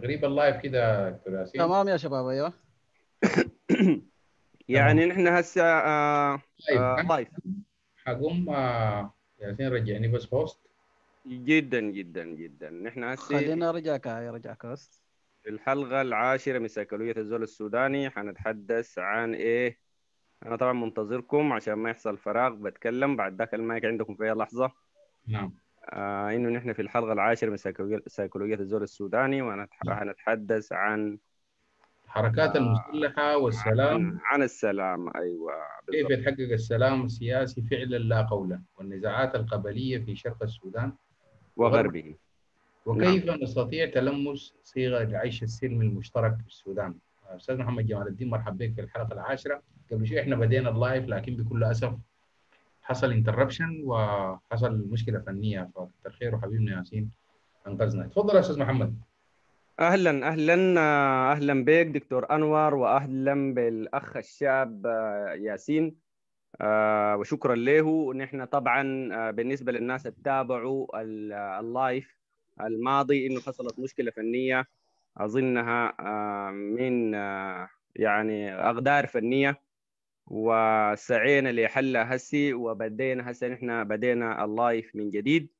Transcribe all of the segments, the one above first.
تقريبا live كده دكتور ياسين. تمام يا شباب أيوه. يعني نحن هسه آه live آه ها؟ live حقوم آه، ياسين رجعني بس host جدا جدا جدا. نحن هسه خلينا ارجعك ارجع cast في الحلقة العاشرة من سيكولوجية الزول السوداني. حنتحدث عن إيه؟ أنا طبعا منتظركم عشان ما يحصل فراغ. بتكلم بعد ذاك المايك عندكم في أي لحظة. نعم. آه إنه نحن في الحلقة العاشرة من سيكولوجية الزول السوداني وحنتحدث عن الحركات المسلحة والسلام. عن, عن السلام أيوة كيف بالضبط. يتحقق السلام السياسي فعلا لا قولا والنزاعات القبلية في شرق السودان. وغربه. وكيف نستطيع تلمس صيغة العيش السلمي المشترك في السودان؟ أستاذ محمد جمال الدين مرحبا بك في الحلقة العاشرة. قبل شوي إحنا بدينا اللايف لكن بكل أسف حصل interruption وحصل مشكلة فنية. فكتر خير وحبيبنا ياسين أنقذنا. تفضل يا أستاذ محمد. أهلا أهلا أهلا بك دكتور أنور واهلا بالأخ الشاب ياسين. وشكرا له. نحن طبعا بالنسبة للناس اللي تابعوا ال- ال live الماضي إنه حصلت مشكلة فنية. أظنها آه، من آه، يعني أقدار فنية. وسعينا لحلها هسي وبدينا هسه نحن بدينا اللايف من جديد.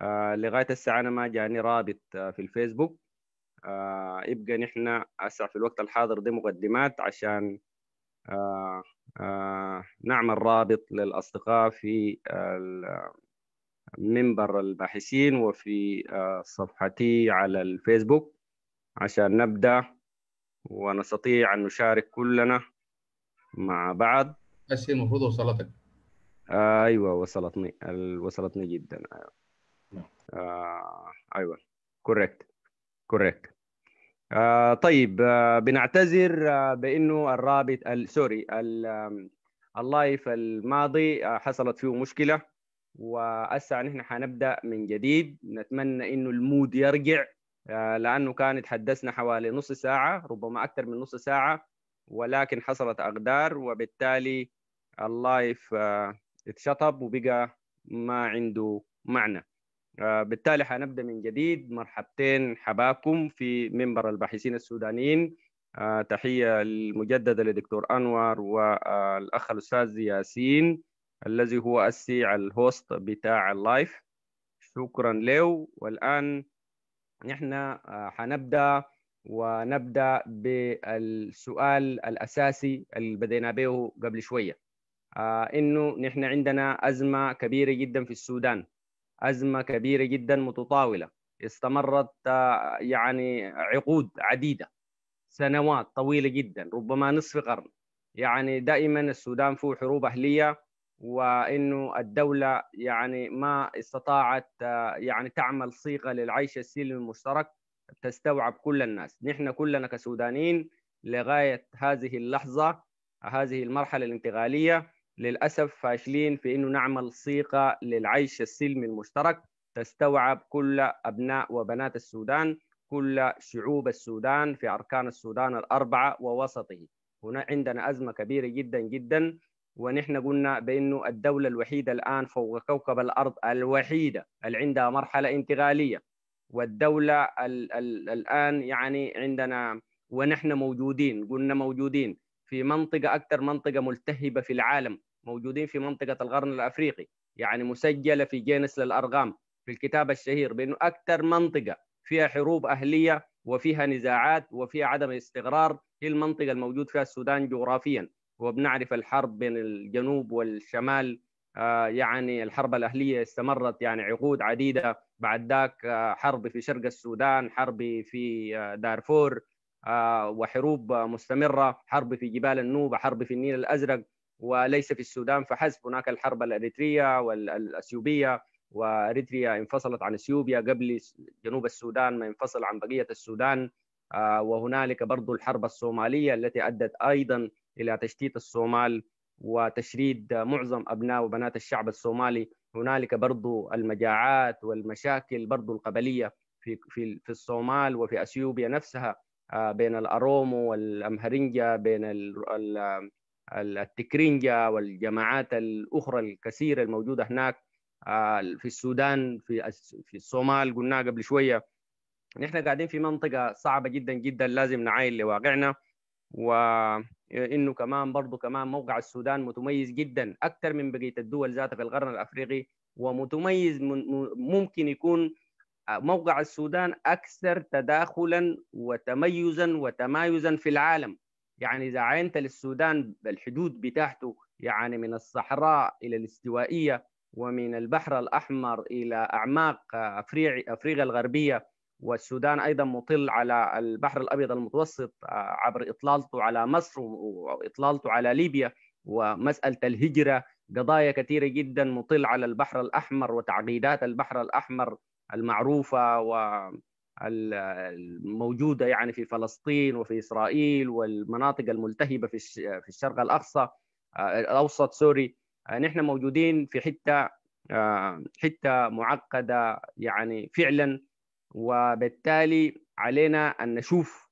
آه، لغاية الساعة أنا ما جاني رابط آه، في الفيسبوك. آه يبقى نحن هسه في الوقت الحاضر دي مقدمات عشان نعمل رابط للأصدقاء في منبر الباحثين وفي صفحتي على الفيسبوك عشان نبدأ ونستطيع أن نشارك كلنا مع بعض. هسه المفروض وصلتك. آه أيوه وصلتني وصلتني جدا. أيوه. آه أيوه. correct correct آه طيب آه بنعتذر آه بإنه الرابط ال- sorry ال live الماضي آه حصلت فيه مشكلة. وهسه نحن حنبدأ من جديد. نتمنى إنه ال mood يرجع. آه لأنه كان تحدثنا حوالي نص ساعة ربما أكثر من نص ساعة. ولكن حصلت أقدار وبالتالي ال live آه اتشطب وبقى ما عنده معنى. آه، بالتالي حنبدأ من جديد. مرحبتين حباكم في منبر الباحثين السودانيين. آه، تحية المجددة لدكتور أنور والأخ الأستاذ ياسين الذي هو على ال host بتاع ال live. شكرا له والآن نحن حنبدأ ونبدأ بالسؤال الأساسي اللي بدينا به قبل شوية. آه، إنه نحن عندنا أزمة كبيرة جدا في السودان. أزمة كبيرة جدا متطاولة. استمرت آه، يعني عقود عديدة. سنوات طويلة جدا ربما نصف قرن. يعني دائما السودان فيه حروب أهلية وإنه الدولة يعني ما استطاعت آه، يعني تعمل صيغة للعيش السلمي المشترك. تستوعب كل الناس. نحن كلنا كسودانيين لغاية هذه اللحظة هذه المرحلة الانتقالية للأسف فاشلين في إنه نعمل صيغة للعيش السلمي المشترك تستوعب كل أبناء وبنات السودان كل شعوب السودان في أركان السودان الأربعة ووسطه. هنا عندنا أزمة كبيرة جدا جدا ونحن قلنا بإنه الدولة الوحيدة الآن فوق كوكب الأرض الوحيدة اللي عندها مرحلة انتقالية. والدولة ال ال الآن يعني عندنا ونحن موجودين قلنا موجودين في منطقة أكثر منطقة ملتهبة في العالم موجودين في منطقة القرن الأفريقي يعني مسجلة في جينس للأرقام في الكتاب الشهير بأنه أكثر منطقة فيها حروب أهلية وفيها نزاعات وفيها عدم استقرار هي المنطقة الموجود فيها السودان جغرافيا وبنعرف الحرب بين الجنوب والشمال يعني الحرب الأهلية استمرت يعني عقود عديدة. بعد ذاك آه حرب في شرق السودان حرب في آه دارفور آه وحروب مستمرة حرب في جبال النوبه حرب في النيل الأزرق وليس في السودان فحسب هناك الحرب الإريترية والاثيوبيه وإريتريا انفصلت عن إثيوبيا قبل جنوب السودان ما ينفصل عن بقية السودان. آه وهنالك برضو الحرب الصومالية التي أدت أيضا إلى تشتيت الصومال. وتشريد معظم أبناء وبنات الشعب الصومالي. هنالك برضو المجاعات والمشاكل برضو القبلية في في في الصومال وفي أثيوبيا نفسها آه بين الأرومو والامهرنجا بين ال التكرينجا والجماعات الأخرى الكثيرة الموجودة هناك في السودان في في الصومال. قلنا قبل شوية. نحن قاعدين في منطقة صعبة جدا جدا لازم نعاين لواقعنا. وانه كمان برضه كمان موقع السودان متميز جدا أكثر من بقية الدول ذاتها في القرن الأفريقي ومتميز ممكن يكون موقع السودان أكثر تداخلا وتميزا وتمايزا في العالم. يعني إذا عينت للسودان الحدود بتاعته يعني من الصحراء إلى الاستوائية ومن البحر الأحمر إلى أعماق أفريقيا الغربية والسودان أيضا مطل على البحر الأبيض المتوسط عبر إطلالته على مصر وإطلالته على ليبيا ومسألة الهجرة قضايا كثيرة جدا مطل على البحر الأحمر وتعقيدات البحر الأحمر المعروفة والموجوده يعني في فلسطين وفي إسرائيل والمناطق الملتهبة في في الشرق الأقصى الأوسط سوري. نحن موجودين في حتة حتة معقدة يعني فعلا وبالتالي علينا أن نشوف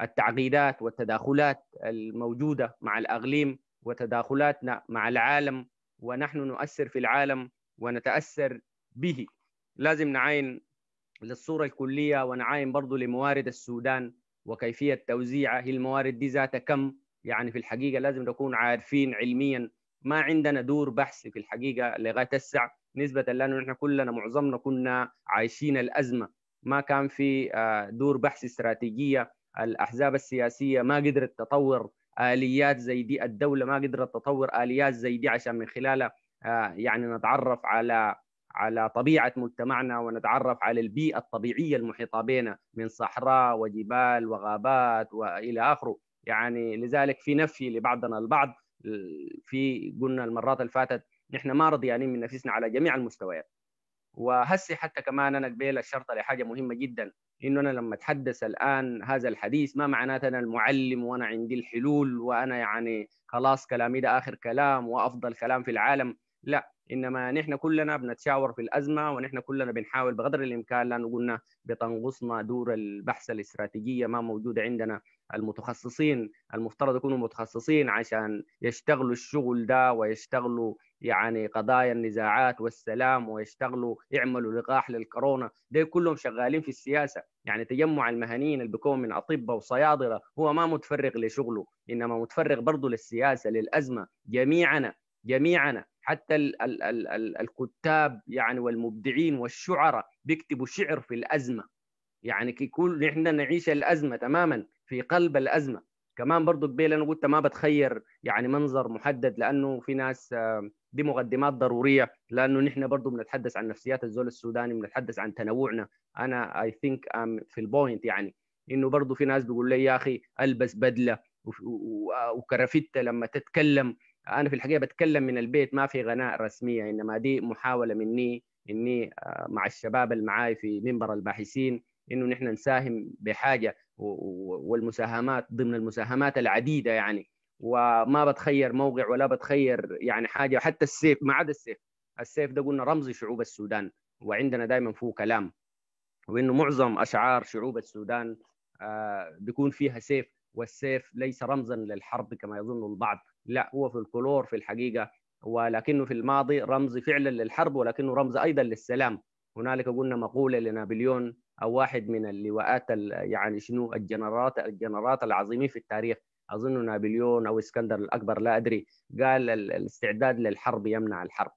التعقيدات والتداخلات الموجودة مع الأقليم وتداخلاتنا مع العالم ونحن نؤثر في العالم ونتأثر به. لازم نعاين للصورة الكلية ونعاين برضه لموارد السودان وكيفية توزيعها. هي الموارد دي ذاتها كم؟ يعني في الحقيقة لازم نكون عارفين علميا. ما عندنا دور بحث في الحقيقة لغاية الساعة. نسبة لأنه نحن كلنا معظمنا كنا عايشين الأزمة. ما كان في دور بحث استراتيجية. الأحزاب السياسية ما قدرت تطور آليات زي دي الدولة ما قدرت تطور آليات زي دي عشان من خلالها يعني نتعرف على على طبيعة مجتمعنا ونتعرف على البيئة الطبيعية المحيطة بنا من صحراء وجبال وغابات وإلى آخره. يعني لذلك في نفي لبعضنا البعض. في قلنا المرات اللي فاتت نحن ما رضيانين من نفسنا على جميع المستويات. وهسي حتى كمان أنا قبيل الشرطه لحاجة مهمة جدا إنه أنا لما أتحدث الآن هذا الحديث ما معناته أنا المعلم وأنا عندي الحلول وأنا يعني خلاص كلامي ده آخر كلام وأفضل كلام في العالم. لا إنما نحن كلنا بنتشاور في الأزمة ونحن كلنا بنحاول بقدر الإمكان لأنه قلنا بتنقصنا دور البحث الاستراتيجية ما موجوده عندنا. المتخصصين المفترض يكونوا متخصصين عشان يشتغلوا الشغل ده ويشتغلوا يعني قضايا النزاعات والسلام ويشتغلوا يعملوا لقاح للكورونا ده كلهم شغالين في السياسة. يعني تجمع المهنيين اللي بيكون من أطباء وصيادلة هو ما متفرغ لشغله إنما متفرغ برضه للسياسة للأزمة. جميعنا جميعنا حتى ال ال ال ال الكتاب يعني والمبدعين والشعراء بيكتبوا شعر في الأزمة. يعني كل نحن نعيش الأزمة تماما في قلب الأزمة. كمان برضو قبيل أنا قلت ما بتخير يعني منظر محدد لأنه في ناس دي مقدمات ضرورية لأنه نحن برضو بنتحدث عن نفسيات الزول السوداني بنتحدث عن تنوعنا. أنا I think I'm في ال point يعني إنه برضو في ناس بيقول لي يا أخي ألبس بدلة وكرفتة لما تتكلم. أنا في الحقيقة بتكلم من البيت ما في غناء رسمية. إنما دي محاولة مني إني مع الشباب اللي معاي في منبر الباحثين إنه نحن نساهم بحاجة والمساهمات ضمن المساهمات العديدة يعني. وما بتخير موقع ولا بتخير يعني حاجة حتى السيف ما عدا السيف. السيف ده قلنا رمز شعوب السودان وعندنا دائما فيه كلام وإنه معظم أشعار شعوب السودان بيكون فيها سيف والسيف ليس رمزا للحرب كما يظن البعض. لا هو في الكلور في الحقيقة ولكنه في الماضي رمز فعلا للحرب ولكنه رمز أيضا للسلام. هنالك قلنا مقولة لنابليون أو واحد من اللواءات يعني شنو الجنرالات الجنرالات العظيمين في التاريخ. أظن نابليون أو إسكندر الأكبر لا أدري قال الاستعداد للحرب يمنع الحرب.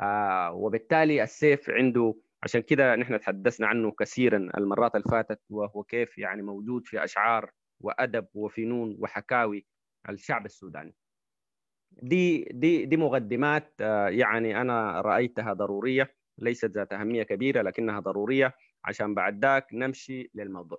آه وبالتالي السيف عنده عشان كده نحن تحدثنا عنه كثيرا المرات اللي فاتت وهو كيف يعني موجود في أشعار وأدب وفنون وحكاوي الشعب السوداني. دي دي دي مقدمات يعني أنا رأيتها ضرورية ليست ذات أهمية كبيرة لكنها ضرورية. عشان بعد ذاك نمشي للموضوع.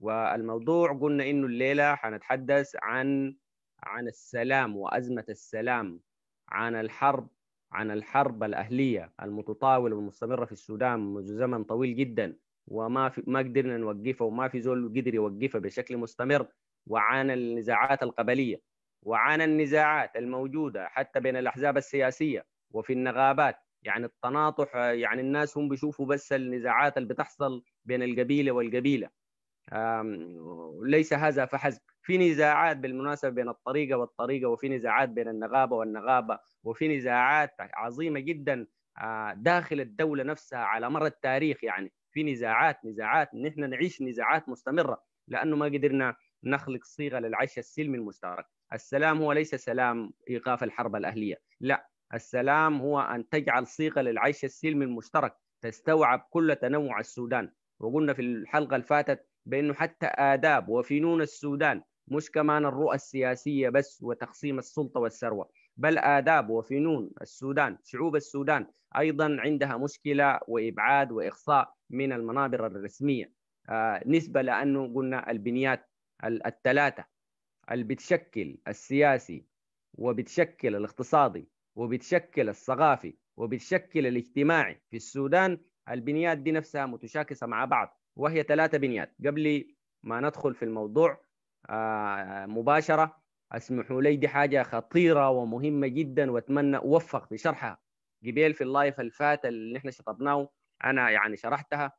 والموضوع قلنا إنه الليلة حنتحدث عن عن السلام وأزمة السلام عن الحرب عن الحرب الأهلية المتطاولة والمستمرة في السودان منذ زمن طويل جدا. وما في ما قدرنا نوقفها وما في زول قدر يوقفها بشكل مستمر. وعن النزاعات القبلية وعن النزاعات الموجودة حتى بين الأحزاب السياسية وفي النغابات يعني التناطح يعني الناس هم بيشوفوا بس النزاعات اللي بتحصل بين القبيلة والقبيلة. ليس هذا فحسب. في نزاعات بالمناسبة بين الطريقة والطريقة وفي نزاعات بين النغابه والنغابه وفي نزاعات عظيمة جدا داخل الدولة نفسها على مر التاريخ يعني. في نزاعات نزاعات نحن نعيش نزاعات مستمرة لأنه ما قدرنا نخلق صيغة للعيش السلمي المشترك. السلام هو ليس سلام إيقاف الحرب الأهلية. لا السلام هو أن تجعل صيغة للعيش السلمي المشترك تستوعب كل تنوع السودان. وقلنا في الحلقة اللي فاتت بأنه حتى آداب وفنون السودان مش كمان الرؤى السياسية بس وتقسيم السلطة والثروة بل آداب وفنون السودان شعوب السودان أيضا عندها مشكلة وإبعاد وإخصاء من المنابر الرسمية. آه نسبة لأنه قلنا البنيات الثلاثة اللي بتشكل السياسي وبتشكل الاقتصادي وبتشكل الثقافي وبتشكل الاجتماعي في السودان البنيات دي نفسها متشاكسة مع بعض. وهي ثلاثة بنيات. قبل ما ندخل في الموضوع مباشرة اسمحوا لي دي حاجة خطيرة ومهمة جدا وأتمنى أوفق في شرحها. قبيل في اللايف الفات اللي إحنا شطبناه أنا يعني شرحتها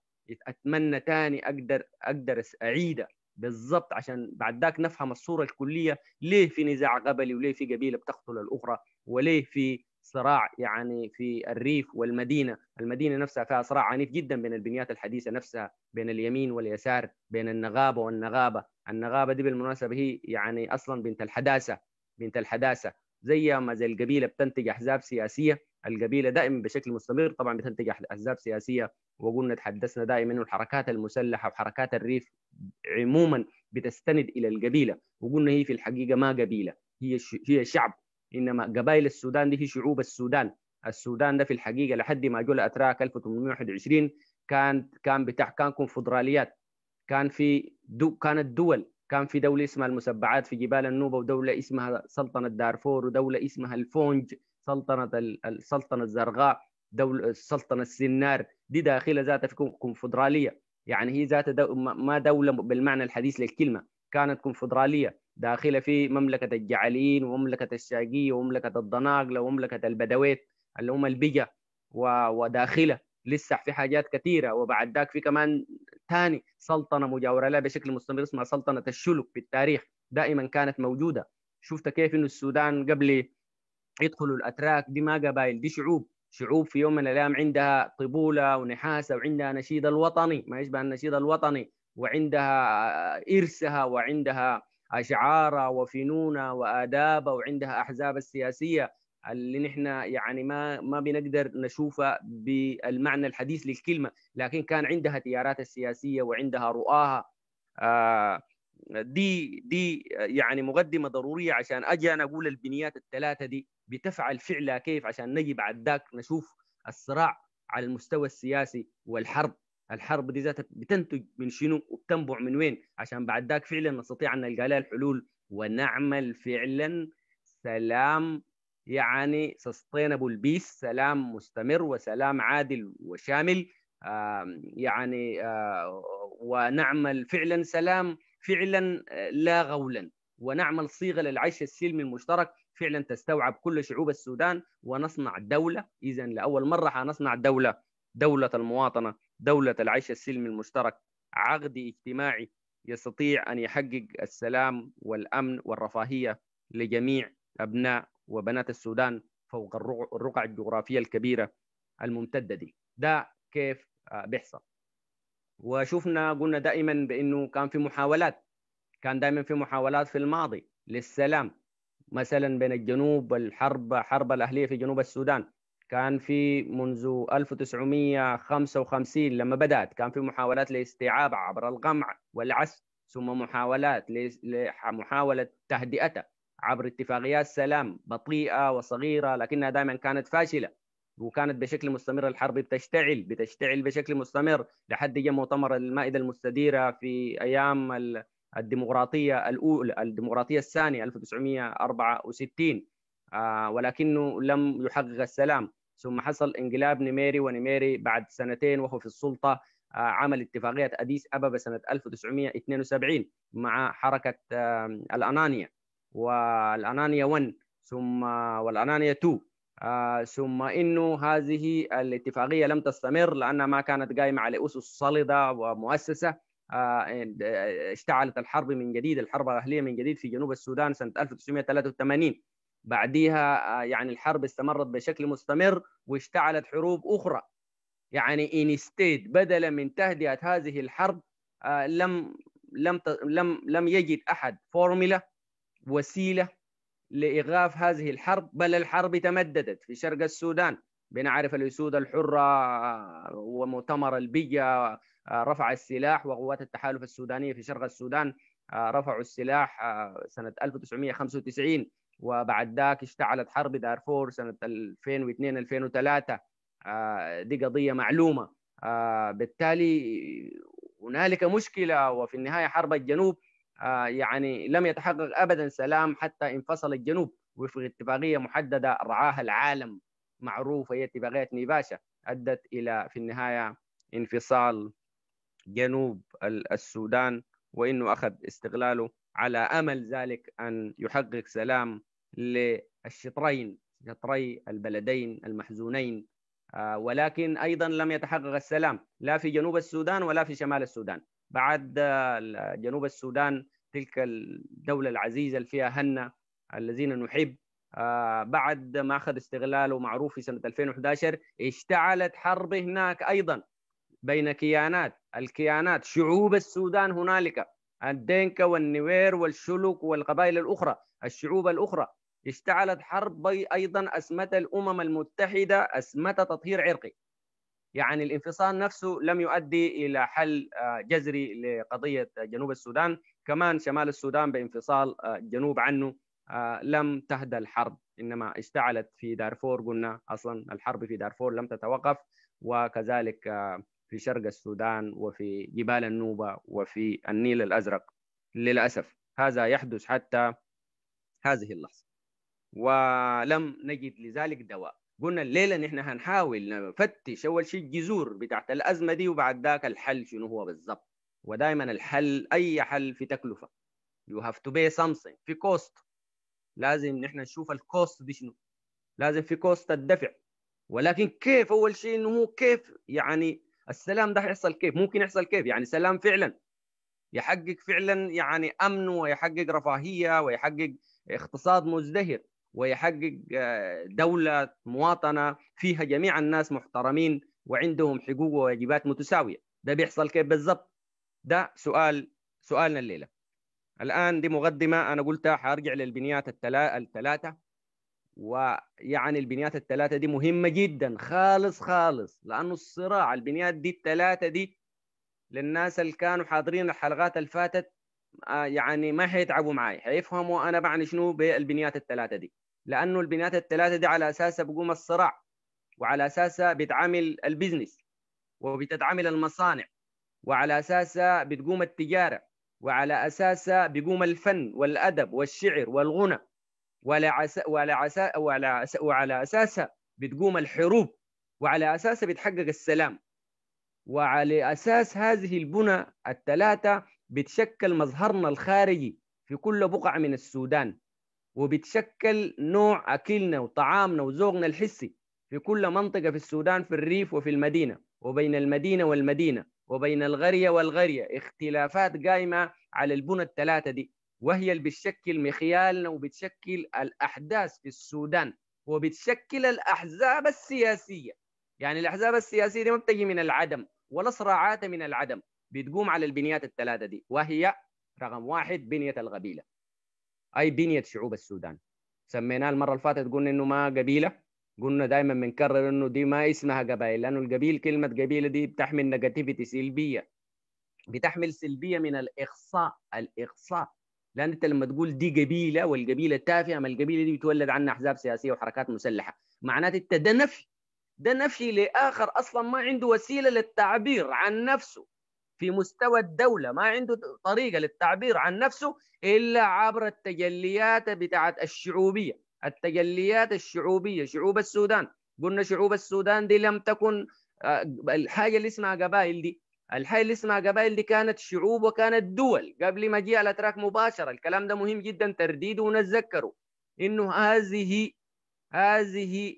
أتمنى تاني أقدر أقدر اعيدها بالضبط عشان بعد ذاك نفهم الصورة الكلية ليه في نزاع قبلي وليه في قبيلة بتقتل الأخرى وليه في صراع يعني في الريف والمدينة، المدينة نفسها فيها صراع عنيف جدا بين البنيات الحديثة نفسها بين اليمين واليسار، بين النغابة والنغابة، النغابة دي بالمناسبة هي يعني أصلا بنت الحداثة بنت الحداثة. زي ما زي القبيلة بتنتج أحزاب سياسية، القبيلة دائما بشكل مستمر طبعا بتنتج أحزاب سياسية. وقلنا تحدثنا دائما انه الحركات المسلحة وحركات الريف عموما بتستند إلى القبيلة، وقلنا هي في الحقيقة ما قبيلة، هي هي شعب. إنما قبائل السودان دي هي شعوب السودان. السودان ده في الحقيقة لحد ما جو الاتراك 1821 كان كان بتاع كان كونفدراليات. كان في دو كانت دول كان في دولة اسمها المسبعات في جبال النوبة ودولة اسمها سلطنة دارفور ودولة اسمها الفونج سلطنة السلطنه الزرقاء دولة السلطنه السنار. دي داخلة ذاتها في كونفدرالية. يعني هي ذاتها دو ما دولة بالمعنى الحديث للكلمة. كانت كونفدرالية. داخله في مملكة الجعلين ومملكة الشاقيه ومملكة الضناقله ومملكة البدويت اللي هم البقى وداخلة. لسه في حاجات كثيرة. وبعد ذاك في كمان ثاني سلطنة مجاورة لها بشكل مستمر اسمها سلطنة الشلك في التاريخ. دائما كانت موجودة. شفت كيف إنه السودان قبل يدخلوا الأتراك؟ دي ما قبائل دي شعوب. شعوب في يوم من الأيام عندها طبولة ونحاسة وعندها نشيد الوطني. ما يشبه النشيد الوطني. وعندها إرثها وعندها اشعارها وفنونها وادابها وعندها أحزاب السياسية اللي نحن يعني ما ما بنقدر نشوفها بالمعنى الحديث للكلمة لكن كان عندها تيارات السياسية وعندها رؤاها. آه دي دي يعني مقدمة ضرورية عشان أجي أنا أقول البنيات الثلاثة دي بتفعل فعلها كيف عشان نجي بعد ذاك نشوف الصراع على المستوى السياسي والحرب. الحرب دي ذاتها بتنتج من شنو وبتنبع من وين؟ عشان بعد ذاك فعلا نستطيع أن نلقى لها الحلول ونعمل فعلا سلام يعني sustainable peace سلام مستمر وسلام عادل وشامل. آه يعني آه ونعمل فعلا سلام فعلا لا غولا. ونعمل صيغة للعيش السلمي المشترك. فعلا تستوعب كل شعوب السودان. ونصنع دولة. اذا لأول مرة حنصنع دولة دولة المواطنة. دولة العيش السلمي المشترك عقد اجتماعي يستطيع أن يحقق السلام والأمن والرفاهية لجميع أبناء وبنات السودان فوق الرقع الجغرافية الكبيرة الممتدة دي. ده كيف بيحصل. وشفنا قلنا دائما بأنه كان في محاولات كان دائما في محاولات في الماضي للسلام مثلا بين الجنوب والحرب حرب الأهلية في جنوب السودان. كان في منذ 1955 لما بدأت كان في محاولات لاستيعاب عبر القمع والعسف ثم محاولات لمحاولة تهدئته عبر اتفاقيات سلام بطيئة وصغيرة لكنها دائما كانت فاشلة وكانت بشكل مستمر. الحرب بتشتعل بتشتعل بشكل مستمر لحد جاء مؤتمر المائدة المستديرة في أيام الديمقراطية الأولى الديمقراطية الثانية 1964 آه ولكنه لم يحقق السلام. ثم حصل انقلاب نميري ونميري بعد سنتين وهو في السلطة آه عمل اتفاقية أديس أبابا سنة 1972 مع حركة آه الأنانيا. والأنانيا 1 ثم والأنانيا 2 آه ثم إنه هذه الاتفاقية لم تستمر لانها ما كانت قائمه على أسس صلده ومؤسسة آه اشتعلت الحرب من جديد الحرب الأهلية من جديد في جنوب السودان سنة 1983 بعديها آه يعني الحرب استمرت بشكل مستمر واشتعلت حروب أخرى. يعني انستيد بدلا من تهدئة هذه الحرب آه، لم لم لم لم يجد أحد فورمولا وسيلة لإيقاف هذه الحرب. بل الحرب تمددت في شرق السودان. بنعرف الأسود الحرة آه، ومؤتمر البية رفع السلاح وقوات التحالف السودانية في شرق السودان رفعوا السلاح سنة 1995 وبعد ذاك اشتعلت حرب دارفور سنة 2002 2003 دي قضية معلومة. بالتالي هنالك مشكلة وفي النهاية حرب الجنوب آه، يعني لم يتحقق ابدا سلام حتى انفصل الجنوب. وفق اتفاقية محددة رعاها العالم معروفه هي اتفاقية نيفاشا أدت إلى في النهاية انفصال جنوب السودان وإنه أخذ استغلاله على أمل ذلك أن يحقق سلام للشطرين شطري البلدين المحزونين. آه، ولكن أيضا لم يتحقق السلام لا في جنوب السودان ولا في شمال السودان. بعد جنوب السودان تلك الدولة العزيزة اللي فيها هنا الذين نحب. آه، بعد ما أخذ استغلاله معروف في سنة 2011 اشتعلت حرب هناك أيضا بين كيانات. الكيانات شعوب السودان هنالك الدينكا والنوير والشلوك والقبائل الأخرى. الشعوب الأخرى. اشتعلت حرب أيضا أسمت الأمم المتحدة أسمت تطهير عرقي. يعني الانفصال نفسه لم يؤدي إلى حل آه، جذري لقضية جنوب السودان. كمان شمال السودان بانفصال آه، جنوب عنه آه، لم تهدى الحرب. إنما اشتعلت في دارفور قلنا أصلا الحرب في دارفور لم تتوقف. وكذلك في شرق السودان وفي جبال النوبة وفي النيل الأزرق. للأسف هذا يحدث حتى هذه اللحظة. ولم نجد لذلك دواء. قلنا الليلة نحن هنحاول نفتش أول شيء الجذور بتاعت الأزمة دي وبعد ذاك الحل شنو هو بالضبط. ودائما الحل أي حل في تكلفة. you have to pay something. في cost لازم نحن نشوف ال cost دي شنو. لازم في cost الدفع ولكن كيف أول شيء إنه هو كيف؟ يعني السلام ده هيحصل كيف؟ ممكن يحصل كيف؟ يعني سلام فعلا. يحقق فعلا يعني أمن ويحقق رفاهية ويحقق اقتصاد مزدهر ويحقق آه، دولة مواطنة فيها جميع الناس محترمين وعندهم حقوق وواجبات متساوية. ده بيحصل كيف بالضبط؟ ده سؤال سؤالنا الليلة. الآن دي مقدمة أنا قلتها حأرجع للبنيات الثلاثة ويعني البنيات الثلاثة دي مهمة جدا خالص خالص. لأنه الصراع البنيات دي الثلاثة دي للناس اللي كانوا حاضرين الحلقات اللي فاتت يعني ما حيتعبوا معي حيفهموا أنا بعني شنو بالبنيات الثلاثة دي. لأنه البنايات الثلاثه دي على أساسها بقوم الصراع وعلى أساسها بيتعامل البزنس وبتتعامل المصانع وعلى أساسها بتقوم التجارة وعلى أساسها بيقوم الفن والأدب والشعر والغنى وعلى عس... وعلى عس... وعلى وعلى أساسها بتقوم الحروب وعلى أساسها بيتحقق السلام. وعلى أساس هذه البنى الثلاثه بتشكل مظهرنا الخارجي في كل بقعة من السودان وبتشكل نوع أكلنا وطعامنا وذوقنا الحسي في كل منطقة في السودان في الريف وفي المدينة وبين المدينة والمدينة وبين الغرية والغرية. اختلافات قائمة على البنى الثلاثة دي وهي اللي بتشكل مخيالنا وبتشكل الأحداث في السودان وبتشكل الأحزاب السياسية. يعني الأحزاب السياسية دي ما بتجي من العدم ولا صراعات من العدم. بتقوم على البنيات الثلاثة دي وهي رقم واحد بنية القبيلة. أي بنية شعوب السودان. سميناه المرة اللي فاتت قلنا إنه ما قبيلة. قلنا دائما بنكرر إنه دي ما اسمها قبائل لأنه القبيل كلمة قبيلة دي بتحمل نيجاتيفيتي سلبية. بتحمل سلبية من الإقصاء الإقصاء. لأن أنت لما تقول دي قبيلة والقبيلة تافهه ما القبيلة دي بتولد عنها أحزاب سياسية وحركات مسلحة. معناته أنت ده نفي ده نفي لآخر أصلا ما عنده وسيلة للتعبير عن نفسه. في مستوى الدولة ما عنده طريقة للتعبير عن نفسه إلا عبر التجليات بتاعت الشعوبية. التجليات الشعوبية شعوب السودان. قلنا شعوب السودان دي لم تكن آه، الحاجة اللي اسمها قبائل دي الحاجة اللي اسمها قبائل دي كانت شعوب وكانت دول. قبل ما جاء الأتراك مباشرة الكلام ده مهم جدا ترديده ونتذكره. إنه هذه هذه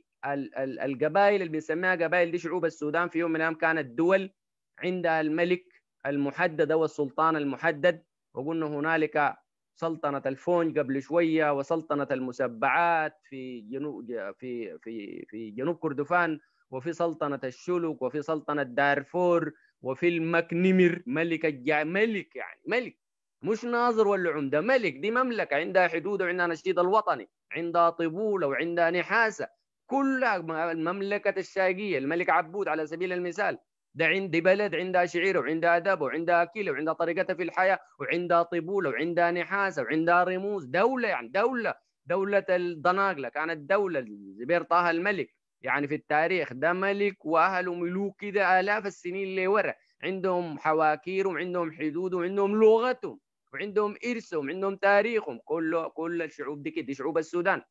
القبائل اللي بنسميها قبائل دي شعوب السودان في يوم من الأيام كانت دول عندها الملك المحدد أو السلطان المحدد. وقلنا هنالك سلطنة الفونج قبل شوية وسلطنة المسبعات في جنوب في في في جنوب كردفان وفي سلطنة الشلوك وفي سلطنة دارفور وفي المكنمر. ملك الجا ملك يعني ملك. مش ناظر ولا عمدة. ملك دي مملكة. عندها حدود وعندها نشيد الوطني. عندها طبولة وعندها نحاسة. كلها المملكة الشاقية. الملك عبود على سبيل المثال. ده عندي بلد عندها شعير وعندها أدب وعندها أكل وعندها طريقتها في الحياة وعندها طبولة وعندها نحاسة وعندها رموز. دولة يعني دولة دولة الضناقلة كانت دولة. زبير طه الملك يعني في التاريخ ده ملك وأهله ملوك كده آلاف السنين اللي ورا. عندهم حواكير وعندهم حدود وعندهم لغتهم وعندهم إرثهم وعندهم تاريخهم. كل كل الشعوب دي كده شعوب السودان.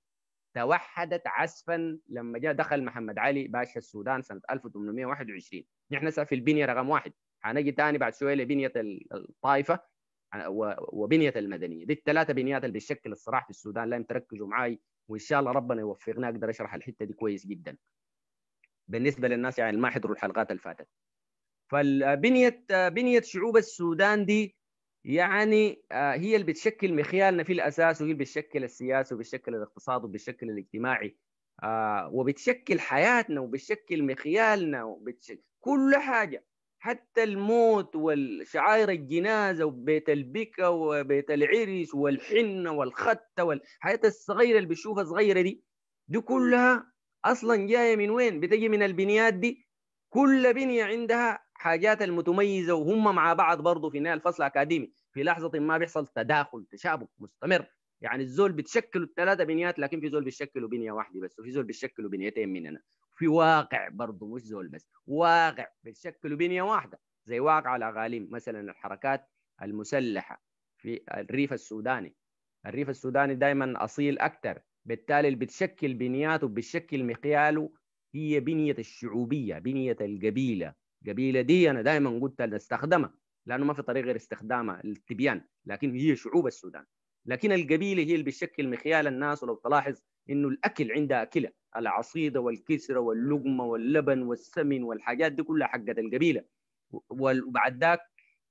توحدت عسفا لما جاء دخل محمد علي باشا السودان سنة 1821 نحن في البنية رقم واحد. حنجي تاني بعد شوية لبنية الطائفة وبنية المدنية. دي الثلاثة بنيات اللي بتشكل الصراع في السودان لازم تركزوا معي وإن شاء الله ربنا يوفقنا أقدر أشرح الحتة دي كويس جدا. بالنسبة للناس يعني ما حضروا الحلقات اللي فاتت. فالبنية بنية شعوب السودان دي يعني هي اللي بتشكل مخيالنا في الأساس وهي اللي بتشكل السياسة وبتشكل الاقتصاد وبتشكل الاجتماعي. وبتشكل حياتنا وبتشكل مخيالنا وبتشكل كل حاجة. حتى الموت والشعائر الجنازة وبيت البكا وبيت العرس والحنة والختة والحياة الصغيرة اللي بتشوفها صغيرة دي دي كلها أصلا جاية من وين؟ بتجي من البنيات دي. كل بنية عندها حاجات المتميزة وهم مع بعض برضه في نهاية الفصل الأكاديمي. في لحظة ما بيحصل تداخل تشابك مستمر. يعني الزول بتشكلوا الثلاثه بنيات لكن في زول بيشكلوا بنية واحدة بس وفي زول بيشكلوا بنيتين مننا. في واقع برضه مش زول بس واقع بيشكلوا بنية واحدة. زي واقع الأغاليم مثلا الحركات المسلحة في الريف السوداني. الريف السوداني دائما أصيل أكثر بالتالي اللي بتشكل بنياته بتشكل مقياله هي بنية الشعوبية بنية القبيلة. القبيله دي أنا دائما قلت نستخدمها لأنه ما في طريقه غير استخدامها للتبيان لكن هي شعوب السودان. لكن القبيلة هي اللي بتشكل مخيال الناس ولو تلاحظ إنه الأكل عندها اكله العصيدة والكسرة واللقمة واللبن والسمن والحاجات دي كلها حقت القبيلة. وبعد ذاك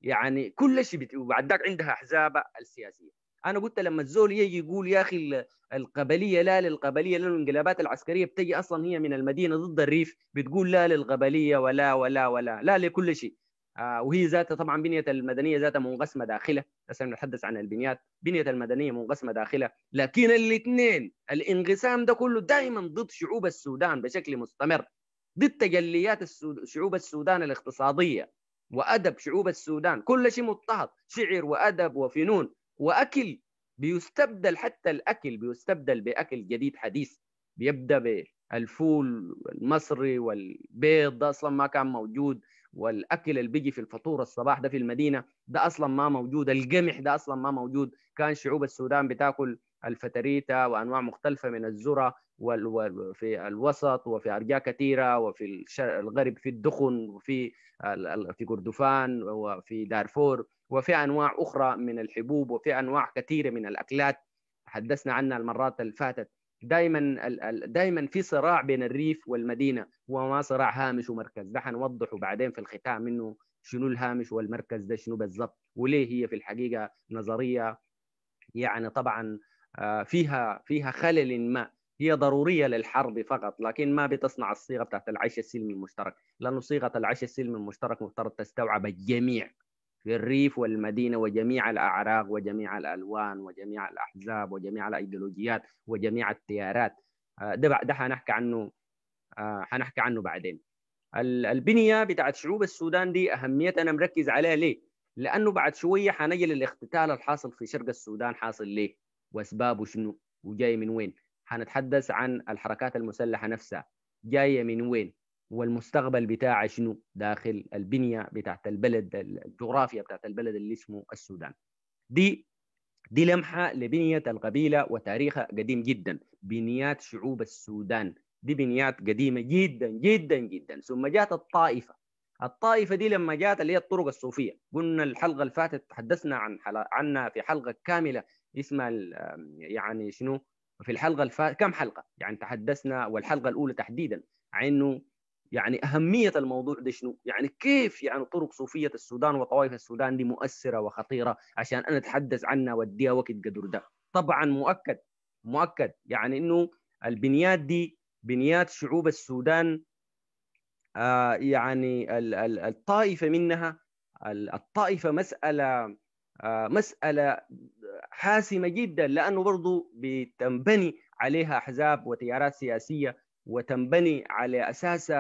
يعني كل شيء. وبعد ذاك عندها احزابها السياسية. أنا قلت لما الزول يجي يقول يا أخي القبلية لا للقبلية لأنه الانقلابات العسكرية بتجي أصلا هي من المدينة ضد الريف بتقول لا للقبلية ولا ولا ولا لا لكل شيء. وهي ذاتها طبعا بنية المدنية ذاتها منقسمة داخلة. هسه نتحدث عن البنيات. بنية المدنية منقسمة داخلة. لكن الاثنين الانقسام ده كله دائما ضد شعوب السودان بشكل مستمر. ضد تجليات السود... شعوب السودان الاقتصادية وأدب شعوب السودان. كل شيء مضطهد. شعر وأدب وفنون وأكل. بيستبدل حتى الأكل بيستبدل بأكل جديد حديث. بيبدأ بالفول المصري والبيض ده أصلا ما كان موجود. والأكل اللي بيجي في الفطور الصباح ده في المدينة ده أصلا ما موجود القمح ده أصلا ما موجود. كان شعوب السودان بتاكل الفتريتا وأنواع مختلفة من الذرة وفي الوسط وفي أرجاء كثيرة وفي الغرب في الدخن وفي في كردفان وفي دارفور وفي أنواع أخرى من الحبوب وفي أنواع كثيرة من الأكلات. تحدثنا عنها المرات اللي فاتت. دائما دائما في صراع بين الريف والمدينة. هو ما صراع هامش ومركز. ده حنوضحه بعدين في الختام إنه شنو الهامش والمركز ده شنو بالضبط وليه هي في الحقيقة نظرية يعني طبعا فيها فيها خلل ما. هي ضرورية للحرب فقط لكن ما بتصنع الصيغة بتاعت العيش السلمي المشترك لأنه صيغة العيش السلمي المشترك مفترض تستوعب الجميع. في الريف والمدينة وجميع الأعراق وجميع الألوان وجميع الأحزاب وجميع الأيديولوجيات وجميع التيارات ده ده حنحكي عنه حنحكي عنه بعدين البنية بتاعت شعوب السودان دي أهميتها أنا مركز عليها ليه؟ لأنه بعد شوية حنجي للاختتال الحاصل في شرق السودان حاصل ليه؟ وأسبابه شنو؟ وجاي من وين؟ حنتحدث عن الحركات المسلحة نفسها جاية من وين؟ والمستقبل بتاعه شنو؟ داخل البنية بتاعت البلد الجغرافيا بتاعت البلد اللي اسمه السودان. دي دي لمحة لبنية القبيلة وتاريخها قديم جدا. بنيات شعوب السودان. دي بنيات قديمة جدا جدا جدا. ثم جات الطائفة. الطائفة دي لما جات اللي هي الطرق الصوفية. قلنا الحلقة اللي فاتت تحدثنا عن عنها في حلقة كاملة اسمها يعني شنو؟ في الحلقة الفاتت كم حلقة؟ يعني تحدثنا والحلقة الأولى تحديدا عن إنه يعني أهمية الموضوع ده شنو؟ يعني كيف يعني طرق صوفية السودان وطوائف السودان دي مؤثرة وخطيرة عشان أنا أتحدث عنها وأديها وقت قدر ده طبعا مؤكد مؤكد يعني إنه البنيات دي بنيات شعوب السودان آه، يعني ال- ال- الطائفة منها ال- الطائفة مسألة آه، مسألة حاسمة جدا لأنه برضو بتنبني عليها أحزاب وتيارات سياسية وتنبني على أساس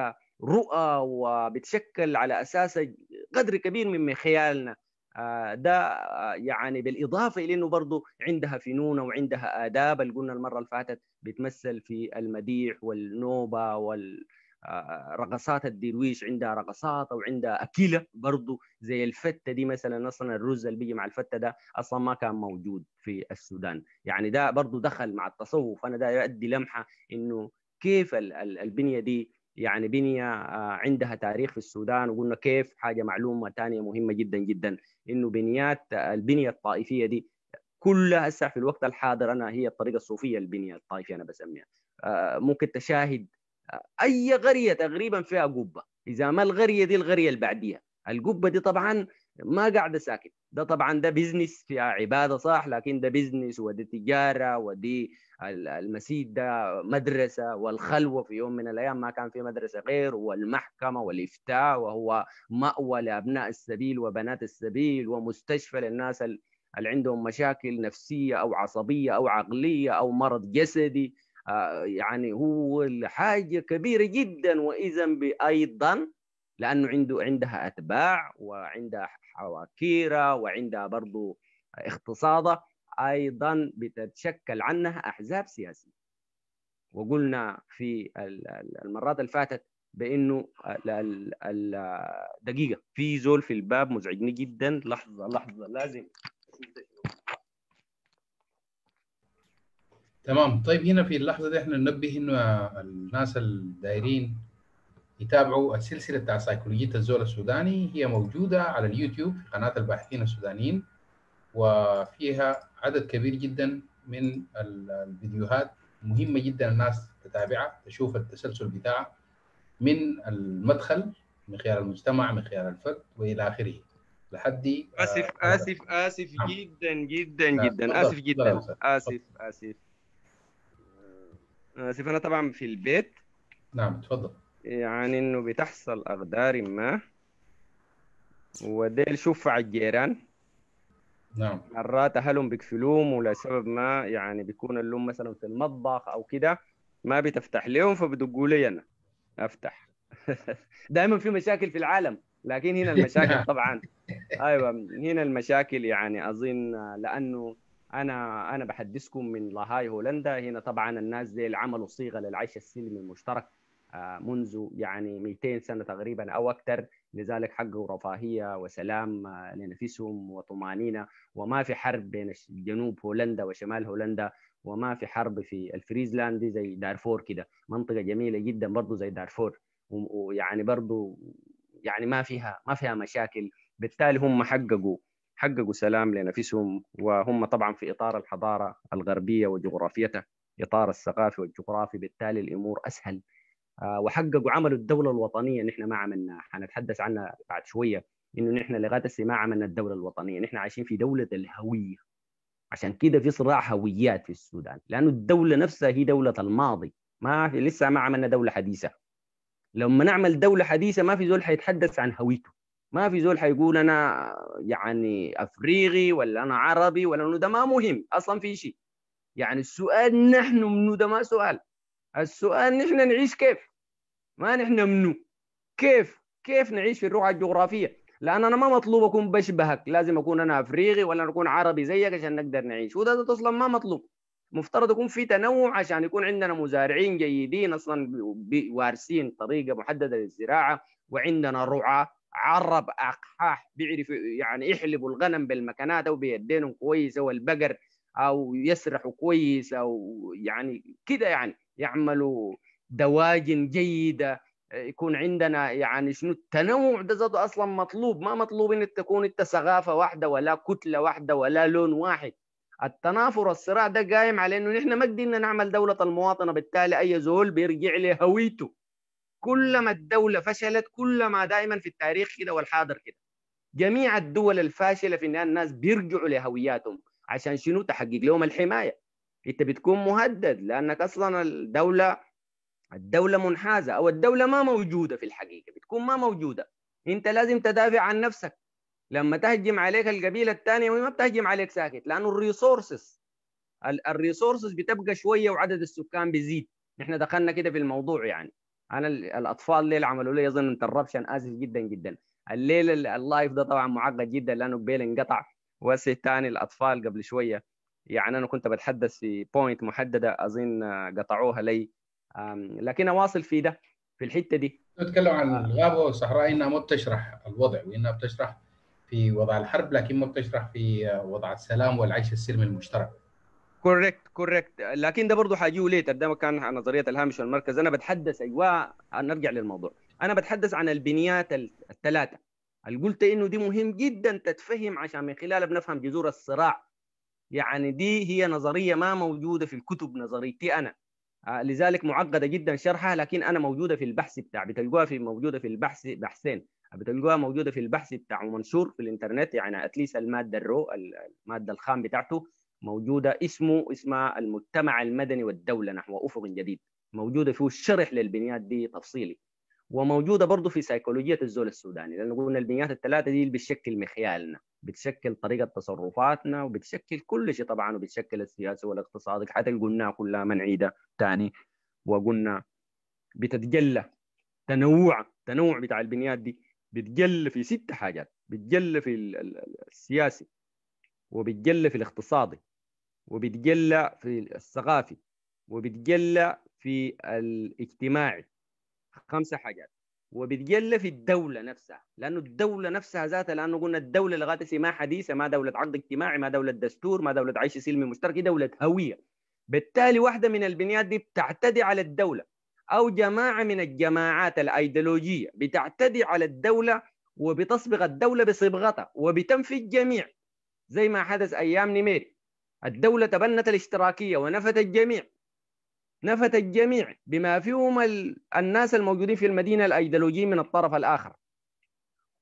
رؤى وبتشكل على أساس قدر كبير من خيالنا. آه، ده آه، يعني بالإضافة إلى إنه برضه عندها فنون وعندها آداب. اللي قلنا المرة اللي فاتت بتمثل في المديح والنوبة وال آه، الدرويش عندها رقصات أو عندها اكله برضه زي الفتة دي مثلا. أصلا الرز اللي بيجي مع الفتة ده أصلا ما كان موجود في السودان. يعني ده برضه دخل مع التصوف. أنا ده يؤدي لمحة إنه كيف ال- ال- البنية دي يعني بنية آه، عندها تاريخ في السودان وقلنا كيف حاجة معلومة ثانية مهمة جدا جدا إنه بنيات البنية الطائفية دي كلها هسه في الوقت الحاضر أنا هي الطريقة الصوفية البنيه الطائفية أنا بسميها. آه، ممكن تشاهد آه، أي قريه تقريبا فيها قبة. إذا ما القريه دي القريه اللي بعديها. القبة دي طبعا ما قاعدة ساكت ده طبعا ده business فيها عبادة صح لكن ده business ودي تجارة ودي ال- المسجد ده مدرسة والخلوة في يوم من الأيام ما كان في مدرسة غير والمحكمة والإفتاء وهو مأوى لأبناء السبيل وبنات السبيل ومستشفى للناس ال- اللي عندهم مشاكل نفسية أو عصبية أو عقلية أو مرض جسدي. آه، يعني هو حاجة كبيرة جدا وإذا بأيضا لأنه عنده عندها أتباع وعندها حواكيرة وعندها برضو اقتصادة أيضا بتتشكل عنها أحزاب سياسية. وقلنا في ال- ال- المرات اللي فاتت بإنه دقيقة. في زول في الباب مزعجني جدا. لحظة لحظة لازم. تمام. طيب هنا في اللحظة دي إحنا ننبه إنه الناس الدايرين يتابعوا السلسلة بتاع سيكولوجيه الزول السوداني. هي موجودة على اليوتيوب في قناة الباحثين السودانيين. وفيها عدد كبير جدا من ال- الفيديوهات مهمة جدا الناس تتابعها تشوف التسلسل بتاعها من المدخل من خلال المجتمع من خلال الفرد وإلى آخره. لحد آه، آسف آسف آسف نعم. جدا جدا لا، جدا تفضل، آسف جدا. آسف آسف. آسف أنا طبعا في البيت. نعم تفضل. يعني إنه بتحصل أقدار ما. وديل شوف الجيران. نعم. مرات أهلهم بيقفلوهم ولسبب ما يعني بيكون اللهم مثلا في المطبخ أو كده ما بتفتح لهم فبدقوا لي أنا. أفتح. دائما في مشاكل في العالم لكن هنا المشاكل طبعا. أيوه هنا المشاكل يعني أظن لأنه أنا أنا بحدثكم من لاهاي هولندا. هنا طبعا الناس دي عملوا صيغه للعيش السلمي المشترك منذ يعني 200 سنة تقريبا أو أكثر لذلك حققوا رفاهيه وسلام آه، لنفسهم وطمانينة. وما في حرب بين جنوب هولندا وشمال هولندا وما في حرب في الفريزلاند زي دارفور كده. منطقة جميلة جدا برضو زي دارفور. ويعني برضو يعني ما فيها ما فيها مشاكل. بالتالي هم حققوا حققوا سلام لنفسهم. وهم طبعا في إطار الحضارة الغربية وجغرافيتها إطار الثقافي والجغرافي. بالتالي الأمور أسهل. آه، وحققوا عملوا الدولة الوطنية نحن ما عملناها حنتحدث عنها بعد شوية إنه نحن لغاية هسه ما عملنا الدولة الوطنية. نحن عايشين في دولة الهوية. عشان كده في صراع هويات في السودان. لأنه الدولة نفسها هي دولة الماضي. ما في لسه ما عملنا دولة حديثة. لما نعمل دولة حديثة ما في زول حيتحدث عن هويته. ما في زول حيقول أنا يعني أفريقي ولا أنا عربي ولا انه ده ما مهم أصلا في شيء. يعني السؤال نحن منو ده ما سؤال. السؤال نحن نعيش كيف؟ ما نحن منو؟ كيف؟ كيف نعيش في الرقعه الجغرافية؟ لأن أنا ما مطلوب أكون بشبهك. لازم أكون أنا أفريقي ولا أكون عربي زيك عشان نقدر نعيش. وده ده أصلا ما مطلوب. مفترض يكون في تنوع عشان يكون عندنا مزارعين جيدين أصلا وارثين طريقة محددة للزراعة وعندنا رعاة عرب أقحاح بيعرفوا يعني يحلبوا الغنم بالمكانات أو بيدينهم كويسه والبقر أو يسرحوا كويس أو يعني كده يعني يعملوا دواجن جيدة يكون عندنا يعني شنو التنوع ده ذاته أصلا مطلوب. ما مطلوب ان تكون أنت ثقافة واحدة ولا كتلة واحدة ولا لون واحد. التنافر الصراع ده قايم على إنه نحن ما قدرنا نعمل دولة المواطنة بالتالي أي زول بيرجع لهويته كلما الدولة فشلت كلما دائما في التاريخ كده والحاضر كده. جميع الدول الفاشلة في النهايه الناس بيرجعوا لهوياتهم عشان شنو؟ تحقق لهم الحماية. أنت بتكون مهدد لأنك أصلا الدولة الدولة منحازة أو الدولة ما موجودة في الحقيقة بتكون ما موجودة. أنت لازم تدافع عن نفسك. لما تهجم عليك القبيلة الثانية ما بتهجم عليك ساكت لأنه ال resources ال resources بتبقى شوية وعدد السكان بيزيد. نحن دخلنا كده في الموضوع يعني. أنا الأطفال الليل عملوا لي يظن interruption آسف جدا جدا. الليل ال live ده طبعا معقد جدا لأنه قبيل انقطع. وهسه ثاني الأطفال قبل شوية يعني أنا كنت بتحدث في point محددة أظن قطعوها لي. لكن أواصل في ده في الحتة دي. تتكلم عن الغابة والصحراء إنها ما بتشرح الوضع وإنها بتشرح في وضع الحرب لكن ما بتشرح في وضع السلام والعيش السلمي المشترك. correct correct. لكن ده برضه حاجيه later ده كان نظرية الهامش والمركز. أنا بتحدث أيوه نرجع للموضوع. أنا بتحدث عن البنيات الثلاثة. اللي قلت إنه دي مهم جدا تتفهم؟ عشان من خلالها بنفهم جذور الصراع. يعني دي هي نظرية ما موجودة في الكتب نظريتي أنا. لذلك معقدة جدا شرحها لكن أنا موجودة في البحث بتاع بتلقوها في موجودة في البحث بحثين. بتلقوها موجودة في البحث بتاع منشور في الإنترنت يعني اتليس المادة الرو المادة الخام بتاعته موجودة. اسمه اسمها المجتمع المدني والدولة نحو أفق جديد. موجودة فيه الشرح للبنيات دي تفصيلي. وموجودة برضه في سيكولوجية الزول السوداني لأنه قلنا البنيات الثلاثه دي اللي بتشكل مخيالنا بتشكل طريقة تصرفاتنا وبتشكل كل شيء طبعا وبتشكل السياسة والاقتصاد حتى اللي قلناها كلها ما نعيدها ثاني وقلنا بتتجلى تنوع تنوع بتاع البنيات دي بتجلى في ست حاجات بتجلى في السياسي وبتجلى في الاقتصادي وبتجلى في الثقافي وبتجلى في الاجتماعي. خمسة حاجات. وبتجلى في الدولة نفسها لأنه الدولة نفسها ذاتها لأنه قلنا الدولة لغاية ما حديثة ما دولة عقد اجتماعي ما دولة دستور ما دولة عيش سلمي مشترك دولة هوية. بالتالي واحدة من البنيات دي بتعتدي على الدولة أو جماعة من الجماعات الأيديولوجية بتعتدي على الدولة وبتصبغ الدولة بصبغتها وبتنفي الجميع. زي ما حدث أيام نيميري الدولة تبنت الاشتراكية ونفت الجميع. نفت الجميع بما فيهم الناس الموجودين في المدينة الأيديولوجيين من الطرف الآخر.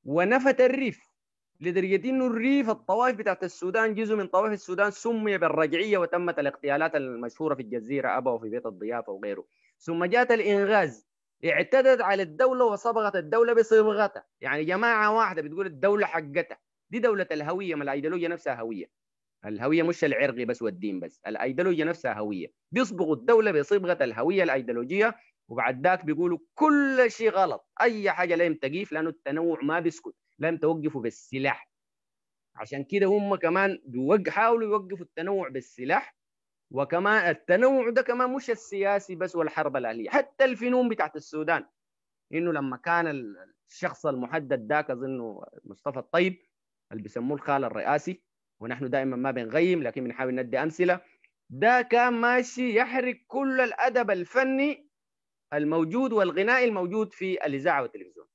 ونفت الريف لدرجة أنه الريف الطوائف بتاعت السودان جزء من طوائف السودان سمي بالرجعية وتمت الاغتيالات المشهورة في الجزيرة أبا وفي بيت الضيافة وغيره. ثم جاءت الإنغاز اعتدت على الدولة وصبغت الدولة بصبغتها. يعني جماعة واحدة بتقول الدولة حقتها. دي دولة الهوية ما الأيديولوجيا نفسها هوية. الهوية مش العرقي بس والدين بس الأيديولوجيا نفسها هوية. بيصبغوا الدولة بصبغة الهوية الأيديولوجية وبعد ذاك بيقولوا كل شيء غلط. أي حاجة لازم تقيف لأنه التنوع ما بيسكت لازم توقفوا بالسلاح. عشان كده هم كمان حاولوا يوقفوا التنوع بالسلاح. وكمان التنوع ده كمان مش السياسي بس والحرب الأهلية. حتى الفنون بتاعت السودان. إنه لما كان الشخص المحدد ذاك أظنه مصطفى الطيب اللي بيسموه الخال الرئاسي ونحن دائما ما بنغيم لكن بنحاول ندي أمثلة. ده كان ماشي يحرق كل الأدب الفني الموجود والغنائي الموجود في الإذاعة والتلفزيون.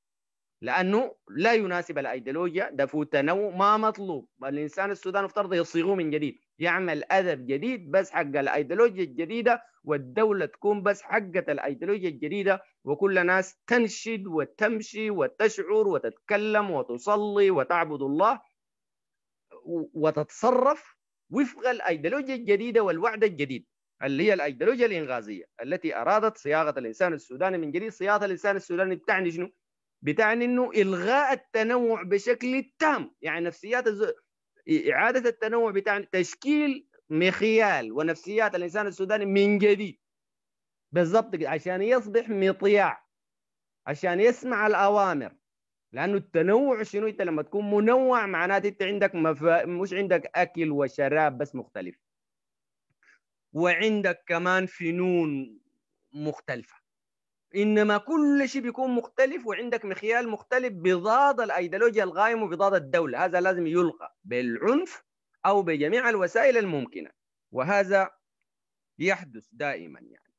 لأنه لا يناسب الأيديولوجيا ده فيه تنوع ما مطلوب. الإنسان السوداني افترض يصيغوه من جديد يعمل أدب جديد بس حق الأيديولوجيا الجديدة والدولة تكون بس حقه الأيديولوجيا الجديدة وكل ناس تنشد وتمشي وتشعر وتتكلم وتصلي وتعبد الله. وتتصرف وفق الأيديولوجيا الجديدة والوعد الجديد اللي هي الأيديولوجيا الإنغازية التي أرادت صياغة الإنسان السوداني من جديد. صياغة الإنسان السوداني بتعني شنو؟ بتعني إنه إلغاء التنوع بشكل تام. يعني نفسيات الز... إعادة التنوع بتعني تشكيل مخيال ونفسيات الإنسان السوداني من جديد. بالضبط عشان يصبح مطياع عشان يسمع الأوامر. لأنه التنوع شنو؟ أنت لما تكون منوع معناته أنت عندك مفا... مش عندك أكل وشراب بس مختلف. وعندك كمان فنون مختلفة. إنما كل شيء بيكون مختلف وعندك مخيال مختلف بضاد الأيديولوجيا الغايم وبضاد الدولة. هذا لازم يلغى بالعنف أو بجميع الوسائل الممكنة. وهذا يحدث دائما يعني.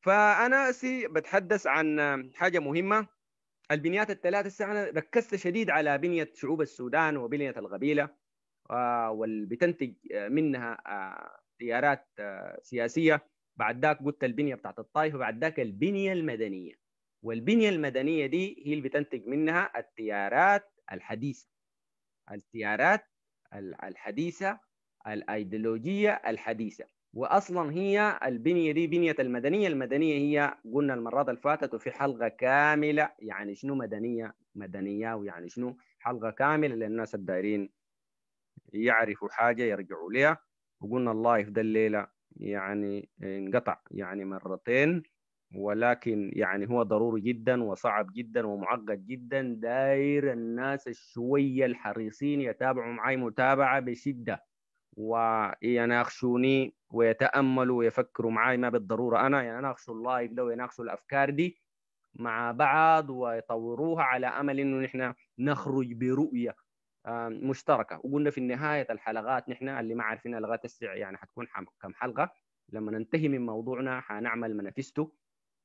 فأنا سي بتحدث عن حاجة مهمة. البنيات الثلاثة أنا ركزت شديد على بنية شعوب السودان وبنية القبيلة واللي بتنتج منها تيارات سياسية. بعد ذاك قلت البنية بتاعت الطائفة بعد ذاك البنية المدنية. والبنية المدنية دي هي اللي بتنتج منها التيارات الحديثة. التيارات الحديثة الأيديولوجية الحديثة. واصلا هي البنية دي بنية المدنية المدنية هي قلنا المرات اللي فاتت وفي حلقة كاملة يعني شنو مدنية؟ مدنية ويعني شنو؟ حلقة كاملة للناس الدايرين يعرفوا حاجة يرجعوا لها وقلنا اللايف ده الليلة يعني انقطع يعني مرتين ولكن يعني هو ضروري جدا وصعب جدا ومعقد جدا. داير الناس الشويه الحريصين يتابعوا معي متابعة بشدة. ويناقشوني ويتأملوا ويفكروا معي ما بالضرورة أنا. يناقشوا ال live ده ويناقشوا الأفكار دي مع بعض ويطوروها على أمل إنه نحن نخرج برؤية مشتركة. وقلنا في نهاية الحلقات نحن اللي ما عارفين لغايه الساعة يعني حتكون كم حلقة. لما ننتهي من موضوعنا حنعمل مانيفستو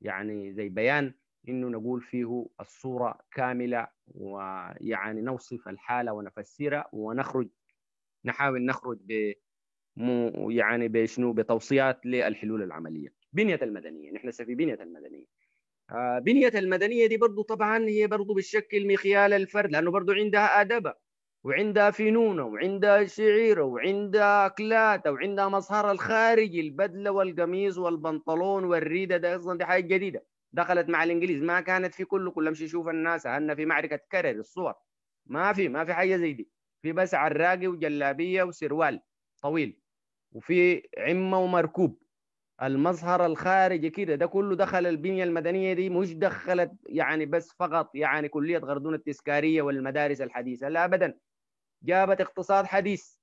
يعني زي بيان إنه نقول فيه الصورة كاملة ويعني نوصف الحالة ونفسرها ونخرج نحاول نخرج ب مو يعني بشنو بتوصيات للحلول العملية. بنية المدنية نحن في بنية المدنية. آه بنية المدنية دي برضو طبعا هي برضو بتشكل مخيال الفرد لأنه برضو عندها ادبها وعندها فنونها وعندها شعيرها وعندها أكلاتها وعندها مظهرها الخارجي البدلة والقميص والبنطلون والريدة ده أصلا دي حاجة جديدة. دخلت مع الإنجليز ما كانت في كله كل امشي شوف الناس هن في معركة كرر الصور. ما في ما في حاجة زي دي. في بس عراقي وجلابية وسروال طويل. وفي عمة ومركوب. المظهر الخارجي كده ده كله دخل البنية المدنية دي مش دخلت يعني بس فقط يعني كلية غردون التذكارية والمدارس الحديثة لا ابدا. جابت اقتصاد حديث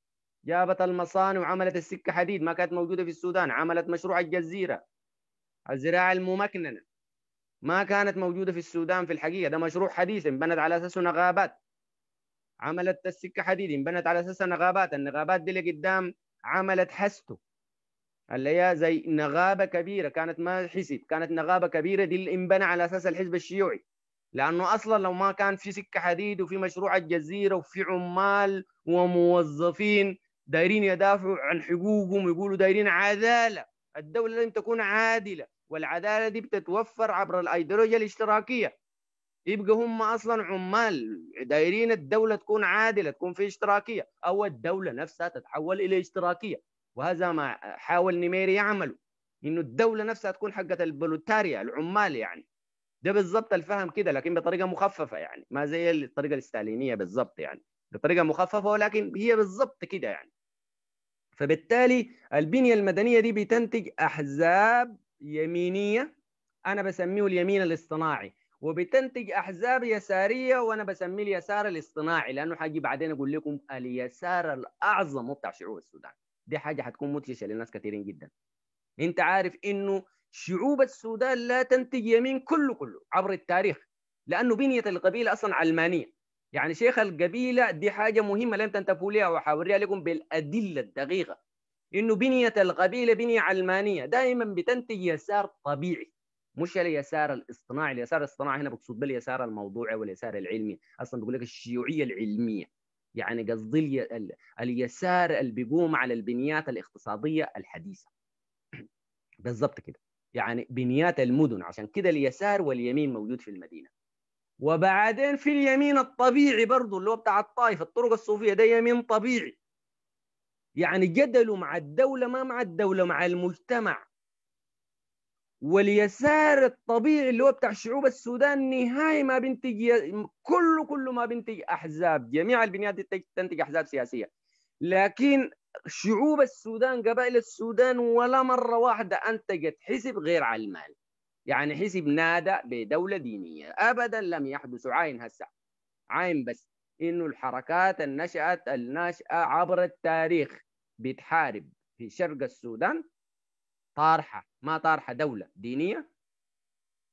جابت المصانع وعملت السكة حديد ما كانت موجودة في السودان عملت مشروع الجزيرة الزراعة الممكننة. ما كانت موجودة في السودان في الحقيقة ده مشروع حديث انبنت على اساسه نغابات عملت السكه حديد انبنت على اساسها نغابات النغابات دي اللي قدام عملت حسته اللي هي زي نغابة كبيرة كانت ما حسب كانت نغابة كبيرة دي اللي انبنى على أساس الحزب الشيوعي. لأنه أصلا لو ما كان في سكة حديد وفي مشروع الجزيرة وفي عمال وموظفين دايرين يدافعوا عن حقوقهم ويقولوا دايرين عدالة. الدولة لازم تكون عادلة والعدالة دي بتتوفر عبر الأيديولوجيا الاشتراكية. يبقى هم أصلا عمال دايرين الدولة تكون عادلة تكون في اشتراكية. أو الدولة نفسها تتحول إلى اشتراكية. وهذا ما حاول نيميري يعمله. إنه الدولة نفسها تكون حقه البلوتاريا العمال يعني. ده بالضبط الفهم كده لكن بطريقة مخففة يعني. ما زي الطريقة الستالينية بالضبط يعني. بطريقة مخففة ولكن هي بالضبط كده يعني. فبالتالي البنية المدنية دي بتنتج أحزاب يمينية. أنا بسميه اليمين الاصطناعي. وبتنتج أحزاب يسارية وأنا بسميه اليسار الاصطناعي لأنه حاجي بعدين أقول لكم اليسار الأعظم بتاع شعوب السودان. دي حاجة حتكون مدهشه للناس كثيرين جدا. أنت عارف إنه شعوب السودان لا تنتج يمين كله كله عبر التاريخ لأنه بنيه القبيلة أصلا علمانية. يعني شيخ القبيلة دي حاجة مهمة لن تنتبهوا لها وحاوريها لكم بالأدلة الدقيقة. إنه بنيه القبيلة بنية علمانية دائما بتنتج يسار طبيعي. مش اليسار الاصطناعي اليسار الاصطناعي هنا بقصد باليسار الموضوعي واليسار العلمي. أصلا بقول لك الشيوعية العلمية يعني قصدي اليسار اللي بيقوم على البنيات الاقتصادية الحديثة. بالضبط كده. يعني بنيات المدن عشان كده اليسار واليمين موجود في المدينة. وبعدين في اليمين الطبيعي برضه اللي هو بتاع الطائف الطرق الصوفية ده يمين طبيعي. يعني جدلوا مع الدولة ما مع الدولة مع المجتمع. واليسار الطبيعي اللي هو بتاع شعوب السودان نهاية ما بينتج كله كله ما بينتج أحزاب. جميع البنيات دي تنتج أحزاب سياسية. لكن شعوب السودان قبائل السودان ولا مرة واحدة أنتجت حزب غير علماني يعني حزب نادى بدولة دينية. ابدا لم يحدث عين هسه. عين بس. إنه الحركات النشأت الناشئة عبر التاريخ بتحارب في شرق السودان. طارحة ما طارحة دولة دينية.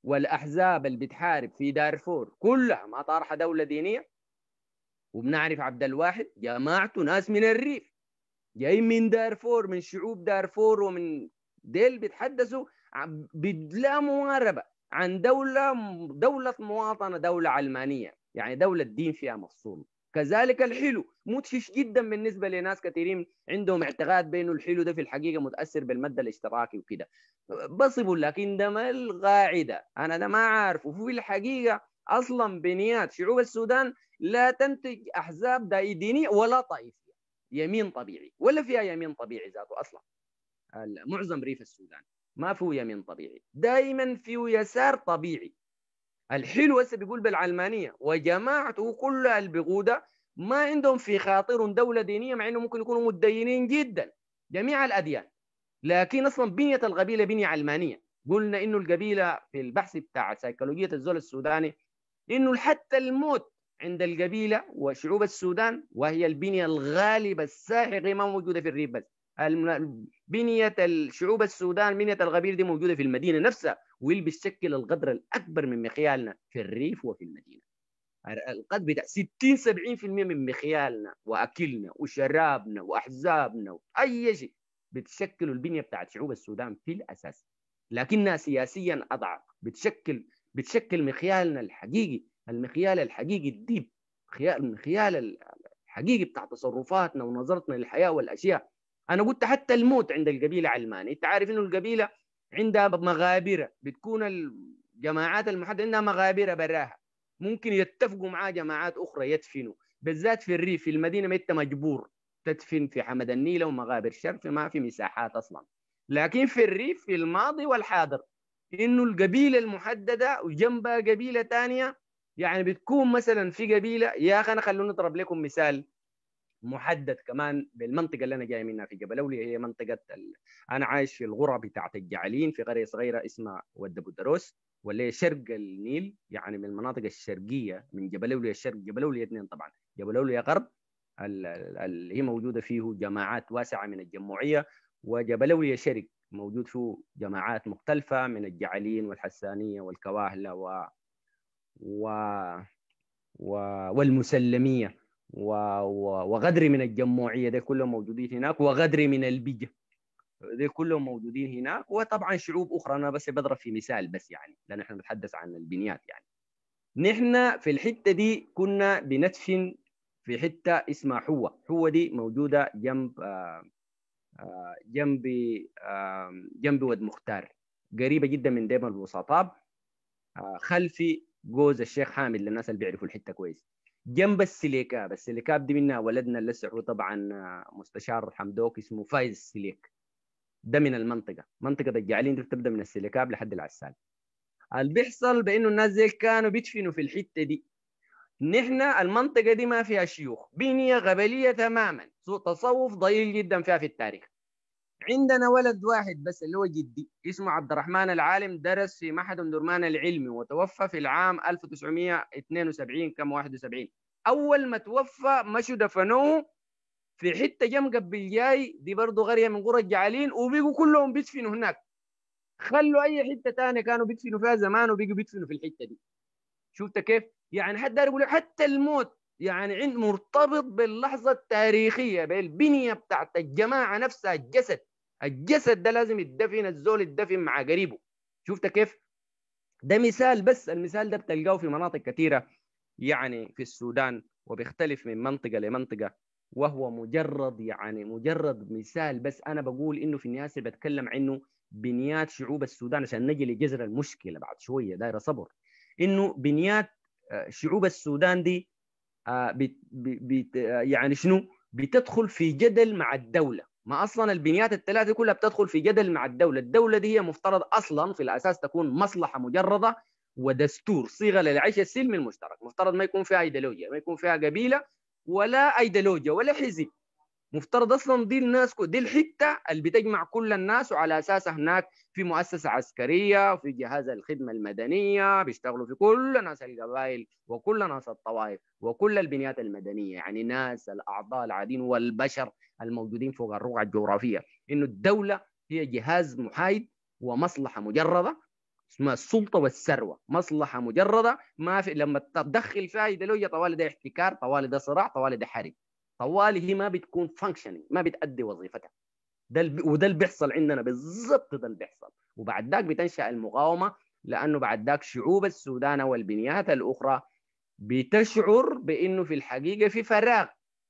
والأحزاب اللي بتحارب في دارفور كلها ما طارحة دولة دينية. وبنعرف عبد الواحد جماعته ناس من الريف جاي من دارفور من شعوب دارفور ومن ديل بيتحدثوا بلا مواربه عن دولة دولة مواطنة دولة علمانية. يعني دولة الدين فيها مفصول. كذلك الحلو مدهش جدا بالنسبة لناس كثيرين عندهم اعتقاد بأنه الحلو ده في الحقيقة متأثر بالمادة الاشتراكي وكده. بصبوا لكن ده ما القاعده أنا ده ما عارف وفي الحقيقة أصلا بنيات شعوب السودان لا تنتج أحزاب دينيه ولا طائفية. يمين طبيعي. ولا فيها يمين طبيعي ذاته أصلا. معظم ريف السودان ما فيه يمين طبيعي. دائما فيه يسار طبيعي. الحلو هسه بيقول بالعلمانية. وجماعته كلها البغودة ما عندهم في خاطرهم دولة دينية مع إنه ممكن يكونوا متدينين جدا جميع الأديان. لكن أصلا بنية القبيلة بنية علمانية. قلنا إنه القبيلة في البحث بتاع سيكولوجية الزول السوداني إنه حتى الموت عند القبيلة وشعوب السودان وهي البنية الغالبة الساحقة ما موجودة في الريف بس. بنية الشعوب السودان بنية القبيله دي موجودة في المدينة نفسها واللي بتشكل القدر الأكبر من مخيالنا في الريف وفي المدينة. القدر بتاع 60 70% من مخيالنا وأكلنا وشرابنا وأحزابنا وأي شيء بتشكل البنية بتاعت شعوب السودان في الأساس. لكنها سياسيا أضعف. بتشكل بتشكل مخيالنا الحقيقي المخيال الحقيقي الديب المخيال الحقيقي بتاع تصرفاتنا ونظرتنا للحياة والأشياء أنا قلت حتى الموت عند القبيلة علماني. أنت عارف إنه القبيلة عندها مغابرة. بتكون الجماعات المحدده عندها مغابرة براها. ممكن يتفقوا مع جماعات أخرى يدفنوا. بالذات في الريف في المدينة ما أنت مجبور تدفن في حمد النيل ومغابر شرف ما في مساحات أصلا. لكن في الريف في الماضي والحاضر إنه القبيلة المحددة وجنبها قبيلة ثانية يعني بتكون مثلا في قبيلة يا أخي أنا خلونا نضرب لكم مثال محدد كمان بالمنطقة اللي أنا جاي منها في جبل اولياء هي منطقة ال... أنا عايش في الغرة بتاعت الجعلين في قرية صغيرة اسمها ود بودروس واللي شرق النيل يعني من المناطق الشرقية من جبل اولياء الشرق جبل اولياء اثنين طبعا. جبل اولياء غرب اللي هي موجودة فيه جماعات واسعة من الجموعيه وجبل اولياء شرق موجود فيه جماعات مختلفة من الجعلين والحسانية والكواهلة و... و... و... والمسلمية. و... و... وغدر من الجموعيه ده كلهم موجودين هناك وغدر من البجه دي كلهم موجودين هناك. وطبعا شعوب أخرى أنا بس بضرب في مثال بس يعني لأن إحنا بنتحدث عن البنيات يعني. نحن في الحتة دي كنا بندفن في حتة اسمها حوة. حوة دي موجودة جنب آآ آآ جنب جنب ود مختار قريبة جدا من ديم الوسطاب خلفي جوز الشيخ حامد للناس اللي بيعرفوا الحتة كويس. جنب السليكاب السليكاب دي منها ولدنا اللي هو طبعا مستشار حمدوك اسمه فايز السليك. ده من المنطقة. منطقة الجعليين دي بتبدأ من السليكاب لحد العسال. اللي بيحصل بإنه الناس زي كانوا بيدفنوا في الحتة دي. نحن المنطقة دي ما فيها شيوخ. بنية قبلية تماما. تصوف ضئيل جدا فيها في التاريخ. عندنا ولد واحد بس اللي هو جدي اسمه عبد الرحمن العالم درس في معهد درمان العلمي وتوفى في العام 1972 كم؟ 71 أول ما توفى مشوا دفنوه في حتة جنب قبل جاي دي برضه قرية من قرى الجعالين وبيقوا كلهم بيدفنوا هناك. خلوا أي حتة ثانية كانوا بيدفنوا فيها زمان وبيقوا بيدفنوا في الحتة دي. شفت كيف؟ يعني حتى يقول حتى الموت يعني عند مرتبط باللحظة التاريخية بالبنية بتاعت الجماعة نفسها الجسد. الجسد ده لازم يدفن الزول يدفن مع قريبه. شفت كيف؟ ده مثال بس المثال ده بتلقاه في مناطق كثيرة يعني في السودان وبيختلف من منطقة لمنطقة وهو مجرد يعني مجرد مثال بس. أنا بقول إنه في النهاية بتكلم عنه بنيات شعوب السودان عشان نجي لجذر المشكلة بعد شوية دايرة صبر. إنه بنيات شعوب السودان دي بت بت يعني شنو؟ بتدخل في جدل مع الدولة. ما أصلا البنيات الثلاثة كلها بتدخل في جدل مع الدولة. الدولة دي هي مفترض أصلا في الأساس تكون مصلحة مجردة ودستور صيغة للعيش السلمي المشترك. مفترض ما يكون فيها أيديولوجيا ما يكون فيها قبيلة ولا أيديولوجيا ولا حزب. مفترض أصلا دي الناس دي الحتة اللي بتجمع كل الناس وعلى اساسها هناك في مؤسسة عسكرية وفي جهاز الخدمة المدنية بيشتغلوا في كل ناس القبائل وكل ناس الطوائف وكل البنيات المدنية. يعني ناس الأعضاء العاديين والبشر الموجودين فوق الرقعة الجغرافية إنه الدولة هي جهاز محايد ومصلحة مجردة اسمها السلطة والثروة. مصلحة مجردة ما في لما تدخل فيها ايديولوجيا طوالي ده احتكار طوالي ده صراع طوالي ده حرب. طوالي هي ما بتكون فانكشنينج ما بتأدي وظيفتها. ده الب... وده اللي بيحصل عندنا بالضبط ده اللي بيحصل. وبعد ذاك بتنشأ المقاومة لأنه بعد ذاك شعوب السودان والبنيات الأخرى بتشعر بإنه في الحقيقة في فراغ.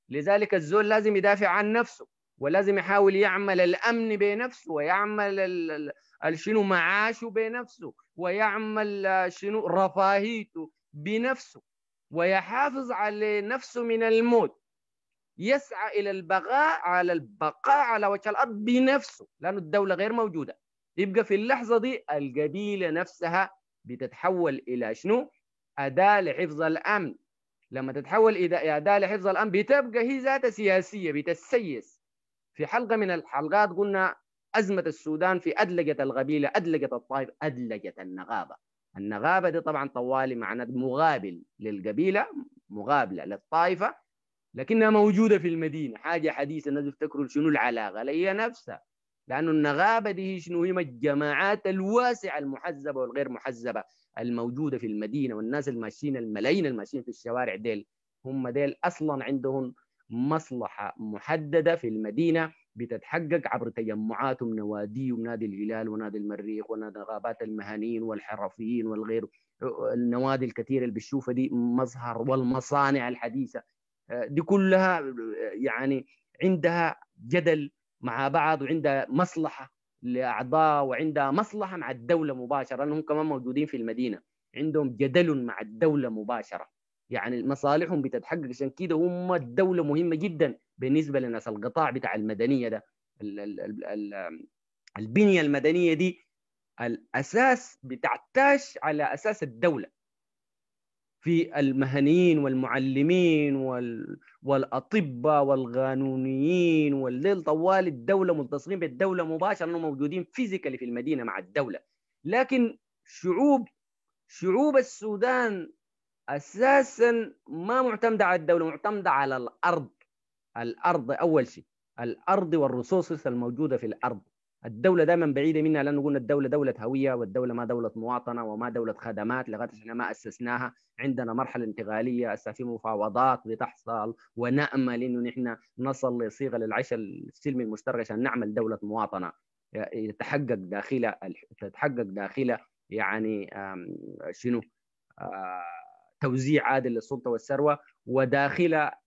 لذلك الزول لازم يدافع عن نفسه ولازم يحاول يعمل الأمن بنفسه ويعمل. شنو معاشه بنفسه ويعمل شنو رفاهيته بنفسه ويحافظ على نفسه من الموت يسعى إلى البقاء على البقاء على وجه الأرض بنفسه لأنه الدولة غير موجودة يبقى في اللحظة دي القبيلة نفسها بتتحول إلى شنو؟ أداة لحفظ الأمن لما تتحول اداه لحفظ الامن بتبقى هي ذاتها سياسية بتسيس في حلقة من الحلقات قلنا أزمة السودان في ادلجه القبيلة ادلجه الطائف ادلجه النغابه النغابه دي طبعا طوالي معناه مقابل للقبيلة مقابلة للطائفة لكنها موجودة في المدينة. حاجة حديثة الناس يفتكروا شنو العلاقة؟ هي نفسها. لأنه النغابه دي شنو؟ هي الجماعات الواسعه المحزبة والغير محزبة. الموجودة في المدينة والناس الماشيين الملايين الماشيين في الشوارع ديل هم ديل أصلا عندهم مصلحة محددة في المدينة بتتحقق عبر تجمعاتهم نواديهم نادي الهلال ونادي المريخ ونادي غابات المهنيين والحرفيين والغير النوادي الكثيرة اللي بتشوفها دي مظهر والمصانع الحديثة. دي كلها يعني عندها جدل مع بعض وعندها مصلحة لأعضاء وعندها مصلحة مع الدولة مباشرة لأنهم كمان موجودين في المدينة. عندهم جدل مع الدولة مباشرة. يعني مصالحهم بتتحقق عشان كده هم الدولة مهمة جدا بالنسبة لناس القطاع بتاع المدنية ده. ال ال ال ال البنية المدنية دي الأساس بتعتاش على أساس الدولة. في المهنيين والمعلمين وال... والأطباء والقانونيين والليل طوال الدولة ملتصقين بالدولة مباشرة انهم موجودين فيزيكالي في المدينة مع الدولة. لكن شعوب شعوب السودان أساسا ما معتمدة على الدولة معتمدة على الأرض. الأرض أول شيء. الأرض والرصوص الموجودة في الأرض. الدولة دائما بعيدة منها لأنه قلنا الدولة دولة هوية والدولة ما دولة مواطنة وما دولة خدمات لغاية إحنا ما أسسناها. عندنا مرحلة انتقالية هسه في مفاوضات بتحصل ونأمل إنه نحن نصل لصيغة للعيش السلمي المشترك عشان نعمل دولة مواطنة. يتحقق داخلها تتحقق داخلها يعني شنو؟ توزيع عادل للسلطة والثروة. وداخلها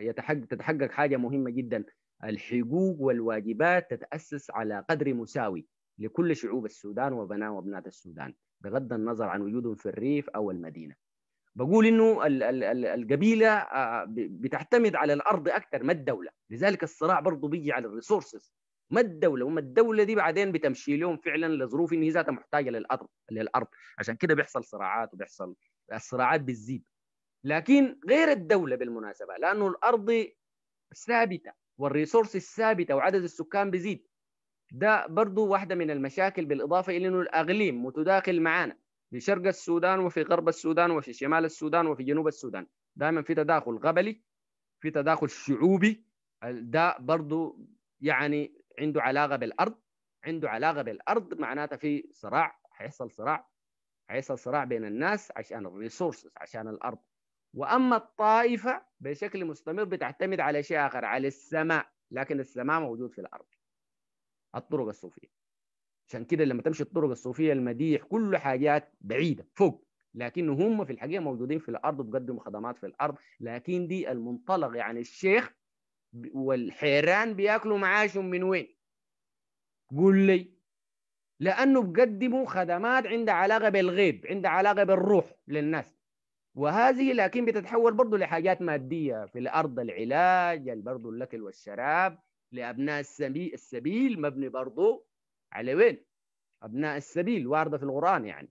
يتحقق تتحقق حاجة مهمة جدا. الحقوق والواجبات تتأسس على قدر مساوي لكل شعوب السودان وبناء وابنات السودان بغض النظر عن وجودهم في الريف أو المدينة. بقول إنه القبيلة بتعتمد على الأرض أكثر ما الدولة. لذلك الصراع برضه بيجي على الريسورسز. ما الدولة؟ وما الدولة دي بعدين بتمشي لهم فعلا لظروف إن هي ذاتها محتاجة للأرض للأرض. عشان كده بيحصل صراعات وبيحصل الصراعات بتزيد. لكن غير الدولة بالمناسبة لأنه الأرض ثابتة. والريسورس الثابته وعدد السكان بيزيد. ده برضو واحدة من المشاكل بالإضافة إلى إنه الأقليم متداخل معانا في شرق السودان وفي غرب السودان وفي شمال السودان وفي جنوب السودان. دائما في تداخل قبلي في تداخل شعوبي. ده برضو يعني عنده علاقة بالأرض عنده علاقة بالأرض معناتها في صراع حيحصل صراع حيحصل صراع بين الناس عشان الريسورسز عشان الأرض. وأما الطائفة بشكل مستمر بتعتمد على شيء آخر على السماء لكن السماء موجود في الأرض. الطرق الصوفية. عشان كده لما تمشي الطرق الصوفية المديح كل حاجات بعيدة فوق. لكن هم في الحقيقة موجودين في الأرض وبيقدموا خدمات في الأرض. لكن دي المنطلق يعني الشيخ والحيران بياكلوا معاشهم من وين؟ قول لي. لأنه بيقدموا خدمات عندها علاقة بالغيب عندها علاقة بالروح للناس. وهذه لكن بتتحول برضه لحاجات مادية في الأرض العلاج برضه الأكل والشراب لأبناء السبيل السبيل مبني برضه على وين؟ أبناء السبيل واردة في القرآن يعني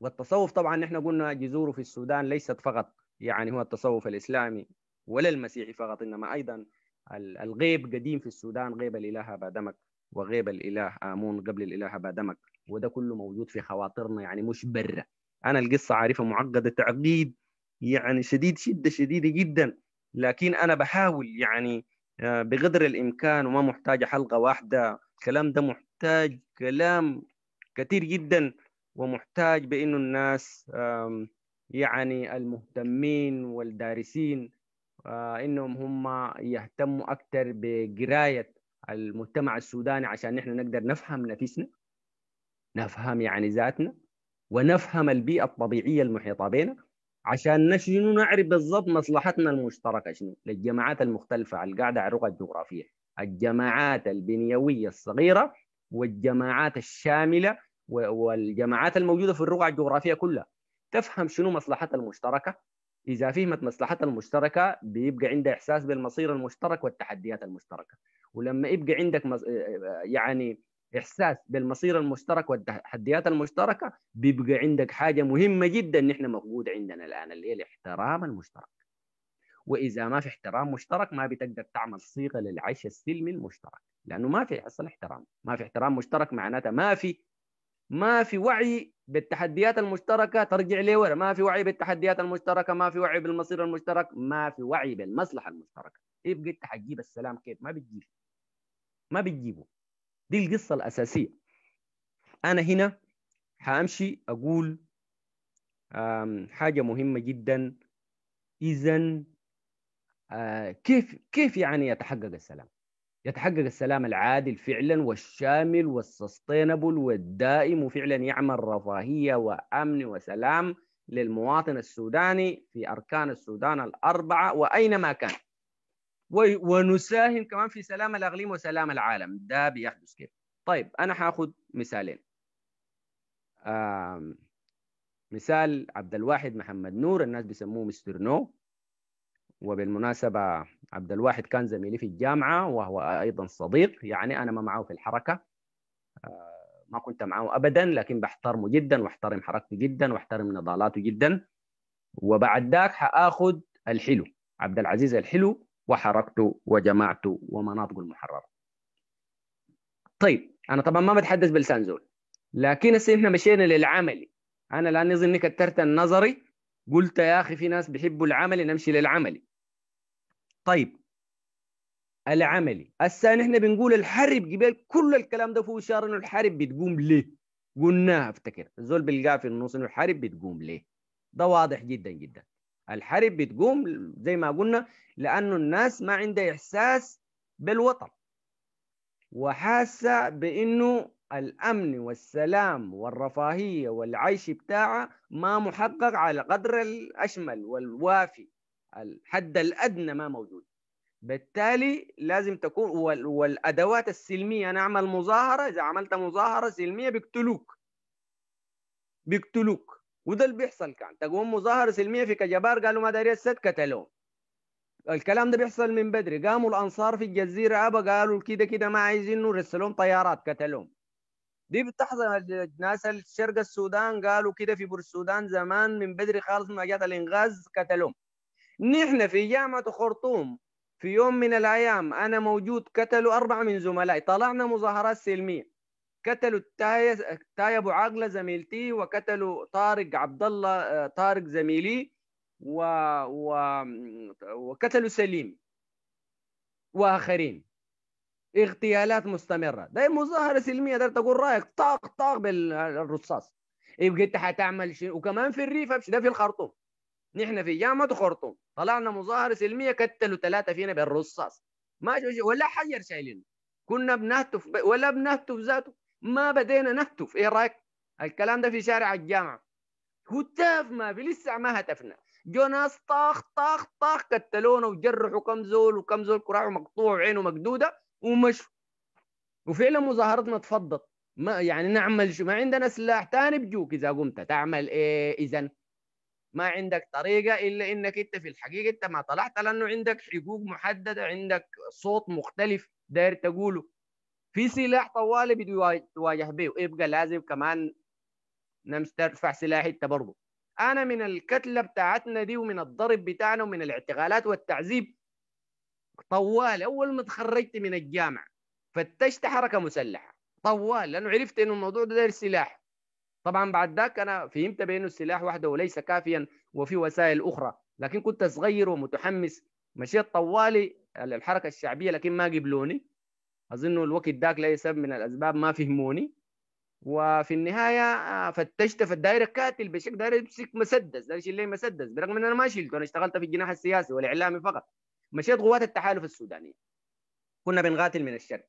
والتصوف طبعا نحن قلنا جذوره في السودان ليست فقط يعني هو التصوف الإسلامي ولا المسيحي فقط إنما أيضا الغيب قديم في السودان غيب الإله ابا دمك وغيب الإله آمون قبل الإله ابا دمك وده كله موجود في خواطرنا يعني مش برا أنا القصة عارفها معقدة تعقيد يعني شديد شدة شديدة جدا. لكن أنا بحاول يعني بقدر الإمكان وما محتاجه حلقة واحدة. الكلام ده محتاج كلام كثير جدا ومحتاج بإنه الناس يعني المهتمين والدارسين إنهم هم يهتموا أكثر بقراية المجتمع السوداني عشان نحن نقدر نفهم نفسنا نفهم يعني ذاتنا. ونفهم البيئة الطبيعية المحيطة بنا عشان شنو نعرف بالضبط مصلحتنا المشتركة شنو؟ للجماعات المختلفة القاعدة على الرقعة الجغرافية. الجماعات البنيوية الصغيرة والجماعات الشاملة والجماعات الموجودة في الرقعة الجغرافية كلها. تفهم شنو مصلحتها المشتركة؟ إذا فهمت مصلحتها المشتركة بيبقى عندها إحساس بالمصير المشترك والتحديات المشتركة. ولما يبقى عندك. يعني إحساس بالمصير المشترك والتحديات المشتركة بيبقى عندك حاجة مهمة جدا نحن موجوده عندنا الآن اللي هي الاحترام المشترك. وإذا ما في احترام مشترك ما بتقدر تعمل صيغة للعيش السلمي المشترك لأنه ما في أصلا احترام. ما في احترام مشترك معناتها ما في ما في وعي بالتحديات المشتركة ترجع لي ورا. ما في وعي بالتحديات المشتركة ما في وعي بالمصير المشترك ما في وعي بالمصلحة المشتركة. يبقى انت حتجيب السلام كيف؟ ما بتجيب ما بتجيبه. دي القصة الأساسية. أنا هنا حامشي أقول حاجة مهمة جدا. اذا كيف كيف يعني يتحقق السلام؟ يتحقق السلام العادل فعلا والشامل والسستينبل والدائم وفعلا يعمل رفاهية وأمن وسلام للمواطن السوداني في أركان السودان الأربعة وأينما كان. ونساهم كمان في سلام الأقليم وسلام العالم. ده بيحدث كيف طيب أنا هاخذ مثالين. مثال عبد الواحد محمد نور الناس بيسموه مستر نو. وبالمناسبة عبد الواحد كان زميلي في الجامعة وهو أيضا صديق. يعني أنا ما معه في الحركة. ما كنت معه أبدا لكن بحترمه جدا واحترم حركته جدا واحترم نضالاته جدا. وبعد ذاك حآخذ الحلو عبد العزيز الحلو. وحركته وجماعته ومناطقه المحررة. طيب أنا طبعا ما بتحدث بلسان زول لكن هسه إحنا مشينا للعملي. أنا لأني ظني كترت النظري قلت يا أخي في ناس بيحبوا العملي نمشي للعملي. طيب العملي. هسه نحن بنقول الحرب قبل كل الكلام ده فيه اشاره إنه الحرب بتقوم ليه؟ قلناها أفتكر. الزول بيلقاه في النص إنه الحرب بتقوم ليه؟ ده واضح جدا جدا. الحرب بتقوم زي ما قلنا لأنه الناس ما عندها إحساس بالوطن وحاسة بإنه الأمن والسلام والرفاهية والعيش بتاعها ما محقق على قدر الأشمل والوافي الحد الأدنى ما موجود. بالتالي لازم تكون والأدوات السلمية أنا أعمل مظاهرة إذا عملت مظاهرة سلمية بيقتلوك. بيقتلوك. وده اللي بيحصل كان. تقوم مظاهره سلمية في كجبار قالوا ما داري السد قتلوه الكلام ده بيحصل من بدري. قاموا الأنصار في الجزيرة أبا قالوا كده كده ما عايزين نرسلهم طيارات قتلوهم. دي بتحصل ناس الشرق السودان قالوا كده في بور السودان زمان من بدري خالص ما جات الإنغاز قتلوهم. نحن في جامعة خرطوم في يوم من الأيام أنا موجود قتلوا أربعة من زملائي. طلعنا مظاهرات سلمية. قتلوا التاية تاية أبو عاقلة زميلتي وقتلوا طارق عبد الله طارق زميلي و... و... وقتلوا سليم وآخرين. اغتيالات مستمرة. ده مظاهرة سلمية ده تقول رأيك. طاق طاق بالرصاص. يبقى انت حتعمل شيء وكمان في الريف ده في الخرطوم. نحن في جامعة خرطوم طلعنا مظاهرة سلمية قتلوا ثلاثة فينا بالرصاص. ما ولا حجر شايلين كنا بنهتف ولا بنهتف ذاته. ما بدينا نهتف. إيه رأيك؟ الكلام ده في شارع الجامعة. هتاف ما في لسه ما هتفنا. جو ناس طاخ طاخ طاخ قتلونا وجرحوا كم زول وكم زول كراعه مقطوع وعينه مقدودة ومشوا. وفعلا مظاهرتنا تفضت. ما يعني نعمل شو؟ ما عندنا سلاح تاني بجوك إذا قمت. تعمل إيه اذا ما عندك طريقة إلا إنك أنت في الحقيقة أنت ما طلعت لأنه عندك حقوق محددة عندك صوت مختلف داير تقوله. في سلاح طوالي بده تواجه به يبقى لازم كمان نمس ترفع سلاح أنت برضه أنا من الكتلة بتاعتنا دي ومن الضرب بتاعنا ومن الاعتقالات والتعذيب. طوال أول ما تخرجت من الجامعة فتشت حركة مسلحة. طوال لأنه عرفت إنه الموضوع ده داير سلاح. طبعا بعد ذاك أنا فهمت بأنه السلاح وحده ليس كافيا وفي وسائل أخرى. لكن كنت صغير ومتحمس. مشيت طوالي الحركة الشعبية لكن ما قبلوني. أظن الوقت ذاك لسبب من الأسباب ما فهموني. وفي النهاية فتشت في الدائره كاتل بشكل داير يمسك مسدس. داير يشيل لي مسدس. برغم إن أنا ما شلته أنا اشتغلت في الجناح السياسي والإعلامي فقط. مشيت قوات التحالف السودانية. كنا بنقاتل من الشرق.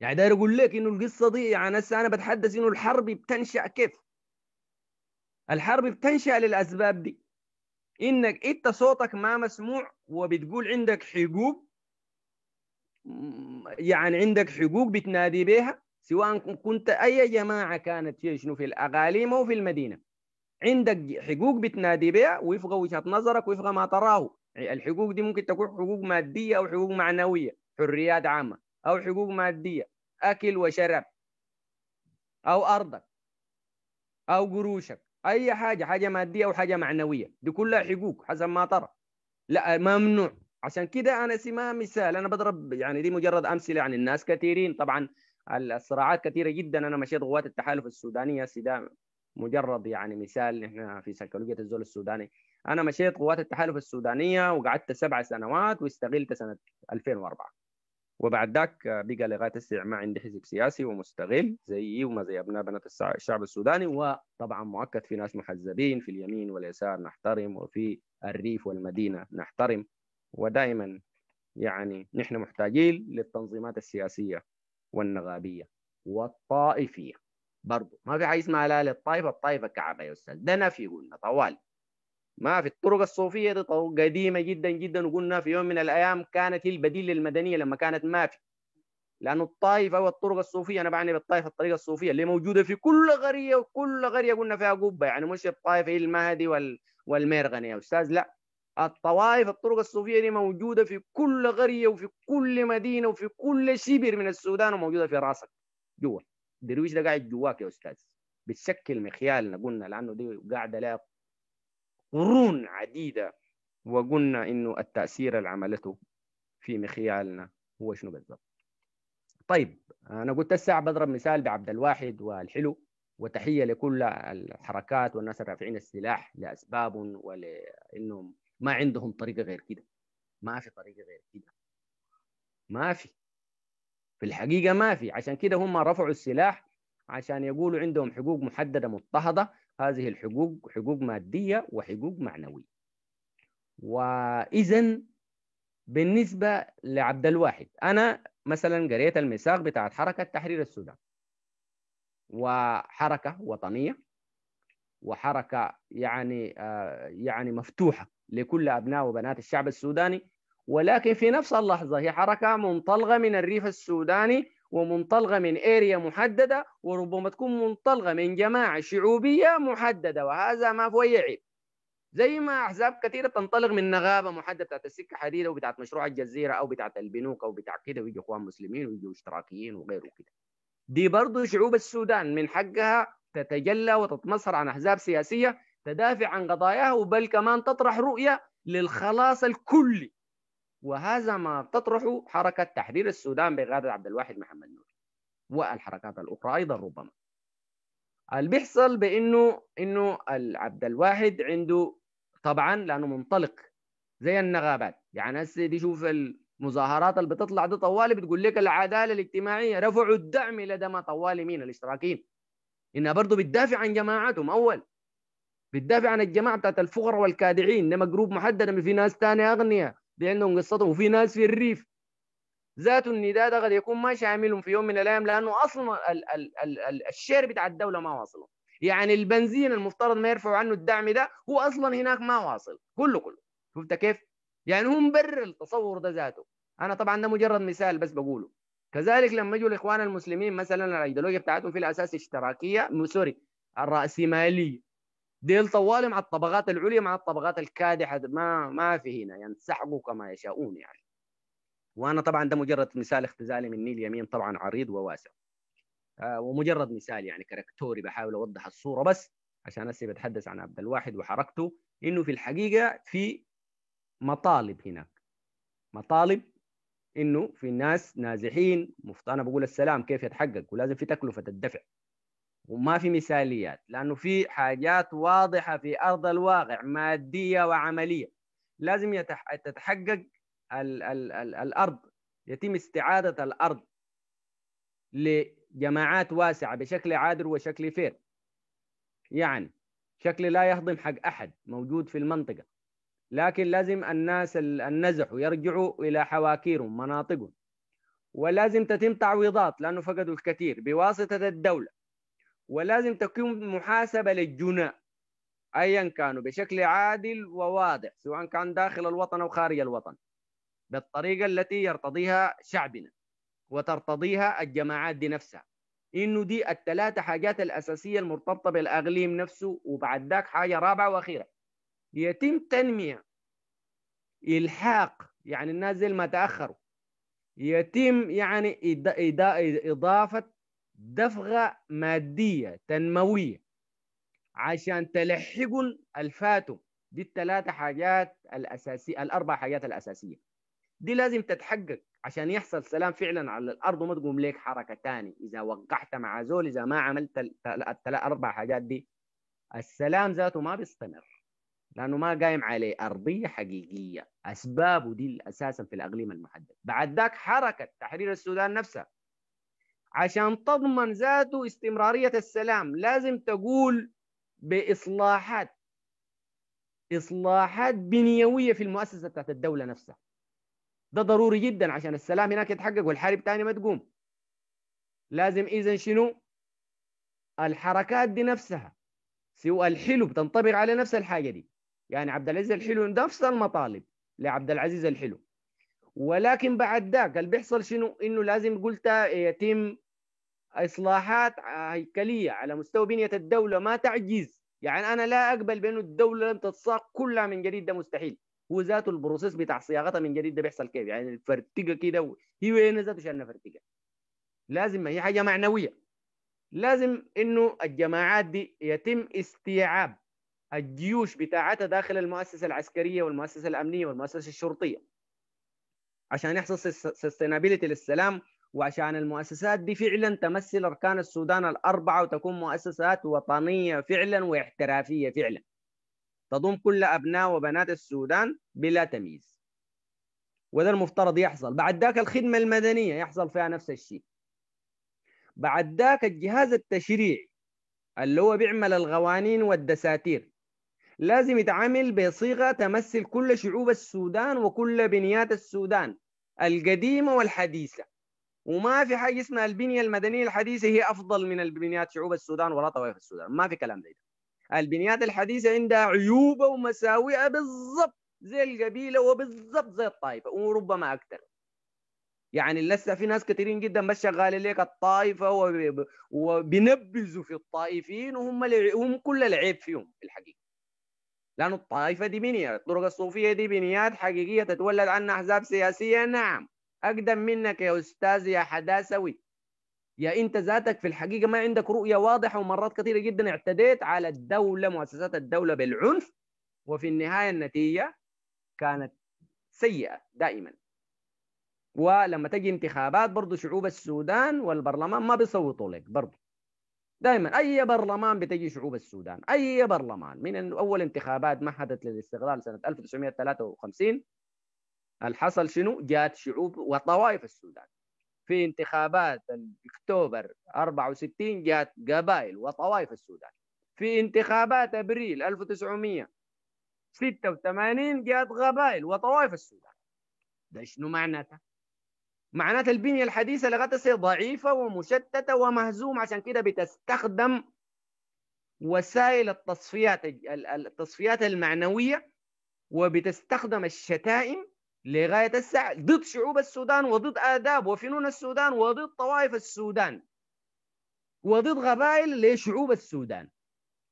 يعني داير أقول لك إنه القصة دي يعني هسه أنا بتحدث إنه الحرب بتنشأ كيف؟ الحرب بتنشأ للأسباب دي. إنك إنت صوتك ما مسموع وبتقول عندك حقوق يعني عندك حقوق بتنادي بها سواء كنت أي جماعة كانت في شنو في الأقاليم أو في المدينة. عندك حقوق بتنادي بها وفق وجهة نظرك وفق ما تراه. الحقوق دي ممكن تكون حقوق مادية أو حقوق معنوية حريات عامة أو حقوق مادية أكل وشرب أو أرضك أو قروشك أي حاجة حاجة مادية أو حاجة معنوية. دي كلها حقوق حسب ما ترى. لا ممنوع. عشان كده أنا سما مثال أنا بضرب يعني دي مجرد أمثلة عن الناس كثيرين طبعا الصراعات كثيره جدا. أنا مشيت قوات التحالف السودانيه سدام مجرد يعني مثال إحنا في سيكولوجية الزول السوداني. أنا مشيت قوات التحالف السودانية وقعدت سبع سنوات واستقلت سنة 2004 وبعد ذاك بقى لغاية الساعة ما عندي حزب سياسي ومستغل زيي وما زي أبناء بنات الشعب السوداني. وطبعا مؤكد في ناس محزبين في اليمين واليسار نحترم وفي الريف والمدينة نحترم. ودائما يعني نحن محتاجين للتنظيمات السياسية والنغابيه والطائفية. برضو ما في حاجة اسمها لا للطائفه الطائفة كعبه يا أستاذ. ده نفي قلنا طوال. ما في الطرق الصوفية دي طرق قديمة جدا جدا وقلنا في يوم من الأيام كانت هي البديل للمدنية لما كانت ما في. لأنه الطائفة والطرق الصوفية أنا بعني بالطائفة الطريقة الصوفية اللي موجودة في كل قريه وكل قريه قلنا فيها قبة. يعني مش الطائفة هي المهدي وال... والميرغني يا أستاذ لا. الطوائف الطرق الصوفية دي موجودة في كل قرية وفي كل مدينة وفي كل شبر من السودان وموجودة في راسك. جوا. درويش ده قاعد جواك يا أستاذ. بتشكل مخيالنا قلنا لأنه دي قاعدة لها قرون عديدة. وقلنا إنه التأثير اللي عملته في مخيالنا هو شنو بالضبط. طيب أنا قلت الساعة بضرب مثال بعبد الواحد والحلو. وتحية لكل الحركات والناس الرافعين السلاح لأسباب ولإنهم ما عندهم طريقة غير كده. ما في طريقة غير كده. ما في. في الحقيقة ما في. عشان كده هم رفعوا السلاح عشان يقولوا عندهم حقوق محددة مضطهدة. هذه الحقوق حقوق مادية وحقوق معنوية. واذا بالنسبة لعبد الواحد أنا مثلا قريت الميثاق بتاعت حركة تحرير السودان. وحركة وطنية وحركة يعني آه يعني مفتوحة. لكل أبناء وبنات الشعب السوداني. ولكن في نفس اللحظة هي حركة منطلقة من الريف السوداني ومنطلقة من اريا محددة وربما تكون منطلقة من جماعة شعوبية محددة وهذا ما هو عيب زي ما أحزاب كثيرة تنطلق من نغابة محددة بتاعت السكة حديدة وبتاعت مشروع الجزيرة أو بتاعت البنوك أو بتاع كده ويجوا إخوان مسلمين ويجوا إشتراكيين وغيره كده دي برضه شعوب السودان من حقها تتجلى وتتمصر عن أحزاب سياسية تدافع عن قضاياها وبل كمان تطرح رؤية للخلاص الكلي. وهذا ما تطرحه حركة تحرير السودان بقياده عبد الواحد محمد نور والحركات الأخرى أيضا ربما. اللي بيحصل بإنه إنه عبد الواحد عنده طبعا لأنه منطلق زي النغابات. يعني هسه دي شوف المظاهرات اللي بتطلع دي طوالي بتقول لك العدالة الاجتماعية رفعوا الدعم لدى ما طوالي مين؟ الإشتراكيين. إنها برضه بتدافع عن جماعاتهم أول. بتدافع عن الجماعة بتاعت الفقراء والكادحين انما group محدد في ناس ثانية أغنياء. دي عندهم قصتهم. وفي ناس في الريف. ذات النداء ده قد يكون ما شاملهم في يوم من الأيام لأنه أصلا ال ال ال ال ال share بتاع الدولة ما واصله. يعني البنزين المفترض ما يرفعوا عنه الدعم ده هو أصلا هناك ما واصل. كله كله. شفت كيف؟ يعني هو مبرر التصور ده ذاته. أنا طبعا ده مجرد مثال بس بقوله. كذلك لما يجوا الإخوان المسلمين مثلا الإيديولوجيا بتاعتهم في الأساس اشتراكية sorry الرأسمالية. ديل طوالي مع الطبقات العليا مع الطبقات الكادحة ما ما في هنا يعني كما يشاءون يعني. وأنا طبعا ده مجرد مثال اختزالي مني اليمين طبعا عريض وواسع. آه ومجرد مثال يعني كاركتوري بحاول أوضح الصورة بس عشان هسه بتحدث عن عبد الواحد وحركته إنه في الحقيقة في مطالب هناك. مطالب إنه في ناس نازحين مفت... أنا بقول السلام كيف يتحقق ولازم في تكلفة الدفع. وما في مثاليات لأنه في حاجات واضحة في أرض الواقع مادية وعملية. لازم. تتحقق ال... ال... ال... الأرض يتم استعادة الأرض لجماعات واسعة بشكل عادل وشكل فير يعني شكل لا يهضم حق أحد موجود في المنطقة. لكن لازم الناس النزحوا يرجعوا إلى حواكيرهم مناطقهم. ولازم تتم تعويضات لأنه فقدوا الكثير. بواسطة الدولة ولازم تكون محاسبة للجناء ايا كانوا بشكل عادل وواضح سواء كان داخل الوطن أو خارج الوطن بالطريقة التي يرتضيها شعبنا وترتضيها الجماعات دي نفسها. إنه دي الثلاثه حاجات الأساسية المرتبطة بالأقليم نفسه وبعد ذاك حاجة رابعة وأخيرة. يتم تنمية إلحاق يعني الناس زي ما تأخروا يتم يعني إض- دفغة مادية تنموية عشان تلحقوا الفاتوا دي الثلاثه حاجات الأساسية الأربع حاجات الأساسية. دي لازم تتحقق عشان يحصل سلام فعلا على الأرض وما تقوم لك حركة تاني إذا وقعت مع زول إذا ما عملت الثلاث أربع حاجات دي السلام ذاته ما بيستمر لأنه ما قايم عليه أرضية حقيقية. أسبابه دي أساسا في الأقليم المحدد. بعد ذاك حركة تحرير السودان نفسها. عشان تضمن ذاته استمرارية السلام لازم تقول بإصلاحات إصلاحات بنيوية في المؤسسة بتاعت الدولة نفسها. ده ضروري جدا عشان السلام هناك يتحقق والحرب تاني ما تقوم. لازم اذا شنو؟ الحركات دي نفسها سوى الحلو بتنطبق على نفس الحاجة دي. يعني عبد العزيز الحلو نفس المطالب لعبد العزيز الحلو. ولكن بعد ذاك اللي بيحصل شنو؟ إنه لازم قلت يتم إصلاحات هيكلية على مستوى بنية الدولة ما تعجز يعني أنا لا أقبل بانه الدولة لم تتصاغ كلها من جديد ده مستحيل. هو ذاته البروسيس بتاع صياغتها من جديد ده بيحصل كيف؟ يعني الفرتقه كده هي وين ذاته عشان فرتقة؟ لازم هي حاجة معنوية. لازم إنه الجماعات دي يتم استيعاب الجيوش بتاعتها داخل المؤسسة العسكرية والمؤسسة الأمنية والمؤسسة الشرطية. عشان يحصل سستينابيلتي للسلام وعشان المؤسسات دي فعلا تمثل أركان السودان الأربعة وتكون مؤسسات وطنية فعلا واحترافية فعلا. تضم كل أبناء وبنات السودان بلا تمييز. وده المفترض يحصل. بعد ذاك الخدمة المدنية يحصل فيها نفس الشيء. بعد ذاك الجهاز التشريعي اللي هو بيعمل القوانين والدساتير لازم يتعامل بصيغة تمثل كل شعوب السودان وكل بنيات السودان القديمة والحديثة. وما في حاجة اسمها البنية المدنية الحديثة هي أفضل من البنيات شعوب السودان ولا طوائف السودان. ما في كلام زي ده. البنيات الحديثة عندها عيوبها ومساوئها بالضبط زي القبيلة وبالضبط زي الطائفة وربما أكثر. يعني لسه في ناس كثيرين جدا بس شغالين لك الطائفة وب... في الطائفيين وهم لع... هم كل العيب فيهم في الحقيقة. لأنه الطائفة دي بنية الطرق الصوفية دي بنيات حقيقية تتولد عنها أحزاب سياسية نعم. أقدم منك يا أستاذ يا حداثوي. يا إنت ذاتك في الحقيقة ما عندك رؤية واضحة ومرات كثيرة جدا اعتديت على الدولة مؤسسات الدولة بالعنف. وفي النهاية النتيجة كانت سيئة دائما. ولما تجي انتخابات برضو شعوب السودان والبرلمان ما بيصوتوا لك برضو. دائما أي برلمان بتجي شعوب السودان أي برلمان من أول انتخابات مهدت للاستقلال سنة 1953 الحصل شنو؟ جات شعوب وطوائف السودان في انتخابات اكتوبر 64 جات قبائل وطوائف السودان في انتخابات أبريل 1986 جات قبائل وطوائف السودان ده شنو معناتها؟ معناتها البنية الحديثة لغاية تصير ضعيفة ومشتتة ومهزومة عشان كده بتستخدم وسائل التصفيات التصفيات المعنوية وبتستخدم الشتائم لغاية الساعة ضد شعوب السودان وضد آداب وفنون السودان وضد طوائف السودان وضد قبائل لشعوب السودان.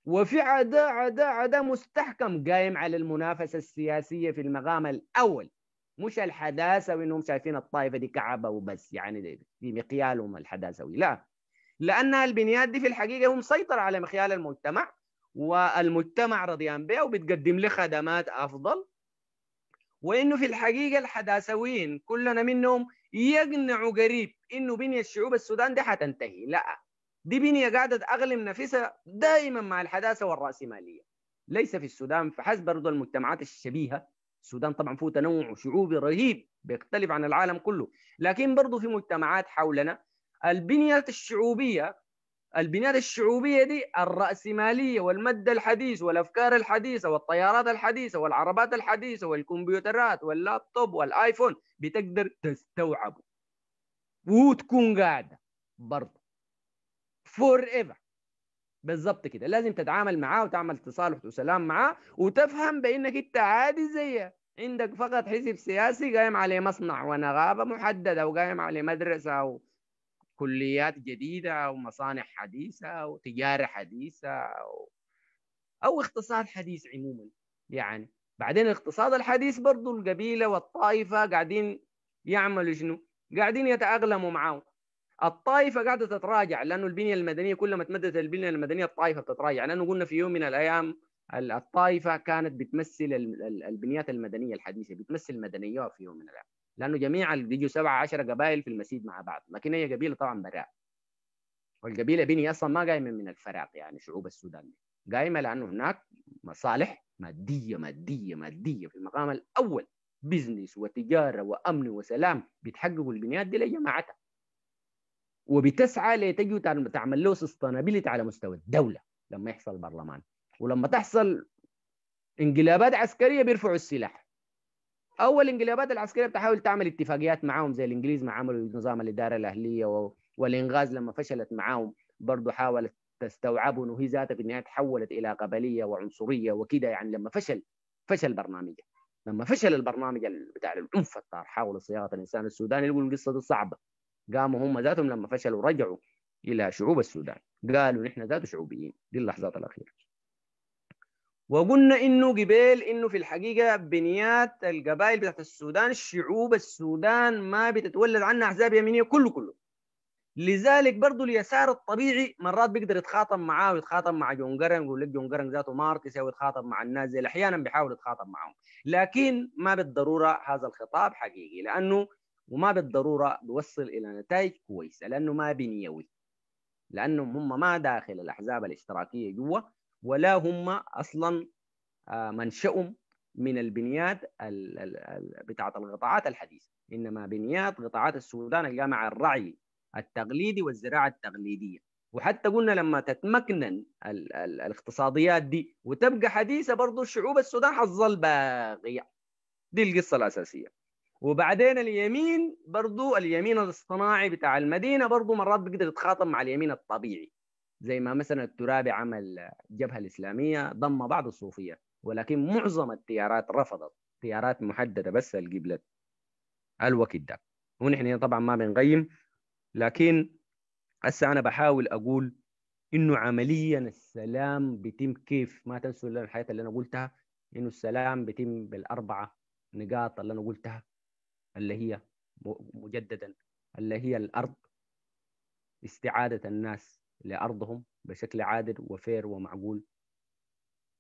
وفي عداء عداء عداء مستحكم قايم على المنافسة السياسية في المقام الأول مش الحداثة وإنهم شايفين الطائفة دي كعبة وبس يعني في مقيالهم الحداثوي لا لانها البنيات دي في الحقيقة هم مسيطر على مخيال المجتمع والمجتمع رضيان بها وبتقدم له خدمات أفضل وإنه في الحقيقة الحداثويين كلنا منهم يقنعوا قريب إنه بنية شعوب السودان دي حتنتهي. لا دي بنية قاعدة اغلم نفسها دائما مع الحداثة والرأسمالية. ليس في السودان فحسب برضه المجتمعات الشبيهة السودان طبعا فيه تنوع شعوبي رهيب بيختلف عن العالم كله. لكن برضه في مجتمعات حولنا البنية الشعوبية البنيات الشعوبية دي الرأسمالية والمد الحديث والأفكار الحديثة والطيارات الحديثة والعربات الحديثة والكمبيوترات واللابتوب والآيفون بتقدر تستوعبه. وتكون قاعدة برضه. forever بالضبط كده. لازم تتعامل معاه وتعمل تصالح وسلام معاه وتفهم بأنك أنت عادي زيه عندك فقط حزب سياسي قايم عليه مصنع ونقابة محددة وقايم عليه مدرسة. كليات جديدة أو مصانع حديثة أو تجارة حديثة أو أو اقتصاد حديث عموما يعني. بعدين الاقتصاد الحديث برضو القبيلة والطائفة قاعدين يعملوا شنو؟ قاعدين يتأقلموا معاهم. الطائفة قاعدة تتراجع لأنه البنية المدنية كلما تمددت البنية المدنية الطائفة بتتراجع. لأنه قلنا في يوم من الأيام الطائفة كانت بتمثل البنيات المدنية الحديثة بتمثل مدنيات في يوم من الأيام. لأنه جميع بيجوا سبعة عشر قبائل في المسجد مع بعض. لكن هي قبيلة طبعا براء والقبيلة بني أصلا ما قايمة من الفراق يعني شعوب السودان. قايمة لأنه هناك مصالح مادية مادية مادية. في المقام الأول بزنس وتجارة وأمن وسلام بتحققوا البنيات دي لجماعتها وبتسعى لتجي تعمل له sustainability على مستوى الدولة لما يحصل برلمان. ولما تحصل انقلابات عسكرية بيرفعوا السلاح. أول انقلابات العسكرية بتحاول تعمل اتفاقيات معاهم زي الإنجليز ما عملوا نظام الإدارة الأهلية والإنقاذ لما فشلت معاهم برضه حاولت تستوعبوا إنه هي ذاتها في النهاية تحولت إلى قبلية وعنصرية وكده يعني لما فشل فشل برنامجها. لما فشل البرنامج بتاع العنف الطال حاول صياغة الإنسان السوداني يقول القصة دي صعبة. قاموا هم ذاتهم لما فشلوا رجعوا إلى شعوب السودان. قالوا نحن ذات شعوبيين دي اللحظات الأخيرة. وقلنا إنه قبل إنه في الحقيقة بنيات القبائل بتاعت السودان شعوب السودان ما بتتولد عنها أحزاب يمينية كله كله. لذلك برضه اليسار الطبيعي مرات بيقدر يتخاطب معاه ويتخاطب مع جون قرنق يقول لك جون قرنق ذاته ماركسي ويتخاطب مع الناس زي أحيانا بيحاول يتخاطب معهم. لكن ما بالضرورة هذا الخطاب حقيقي لأنه وما بالضرورة بيوصل إلى نتائج كويسة لأنه ما بنيوي لأنهم هم ما داخل الأحزاب الاشتراكية جوا. ولا هم أصلا منشأهم من البنيات بتاعت القطاعات الحديثة. إنما بنيات قطاعات السودان الجامعة الرعي التقليدي والزراعة التقليدية. وحتى قلنا لما تتمكنن ال ال الاقتصاديات دي وتبقى حديثة برضه شعوب السودان حتظل باقيه دي القصة الأساسية. وبعدين اليمين برضو اليمين الاصطناعي بتاع المدينة برضو مرات بيقدر يتخاطب مع اليمين الطبيعي. زي ما مثلا الترابي عمل الجبهة الإسلامية ضم بعض الصوفية ولكن معظم التيارات رفضت تيارات محددة بس القبلة الوقت ده. ونحن طبعا ما بنقيم لكن هسه أنا بحاول أقول إنه عمليا السلام بيتم كيف؟ ما تنسوا الحياة اللي أنا قلتها إنه السلام بيتم بالأربعة نقاط اللي أنا قلتها اللي هي مجددا اللي هي الأرض استعادة الناس. لأرضهم بشكل عادل وفير ومعقول.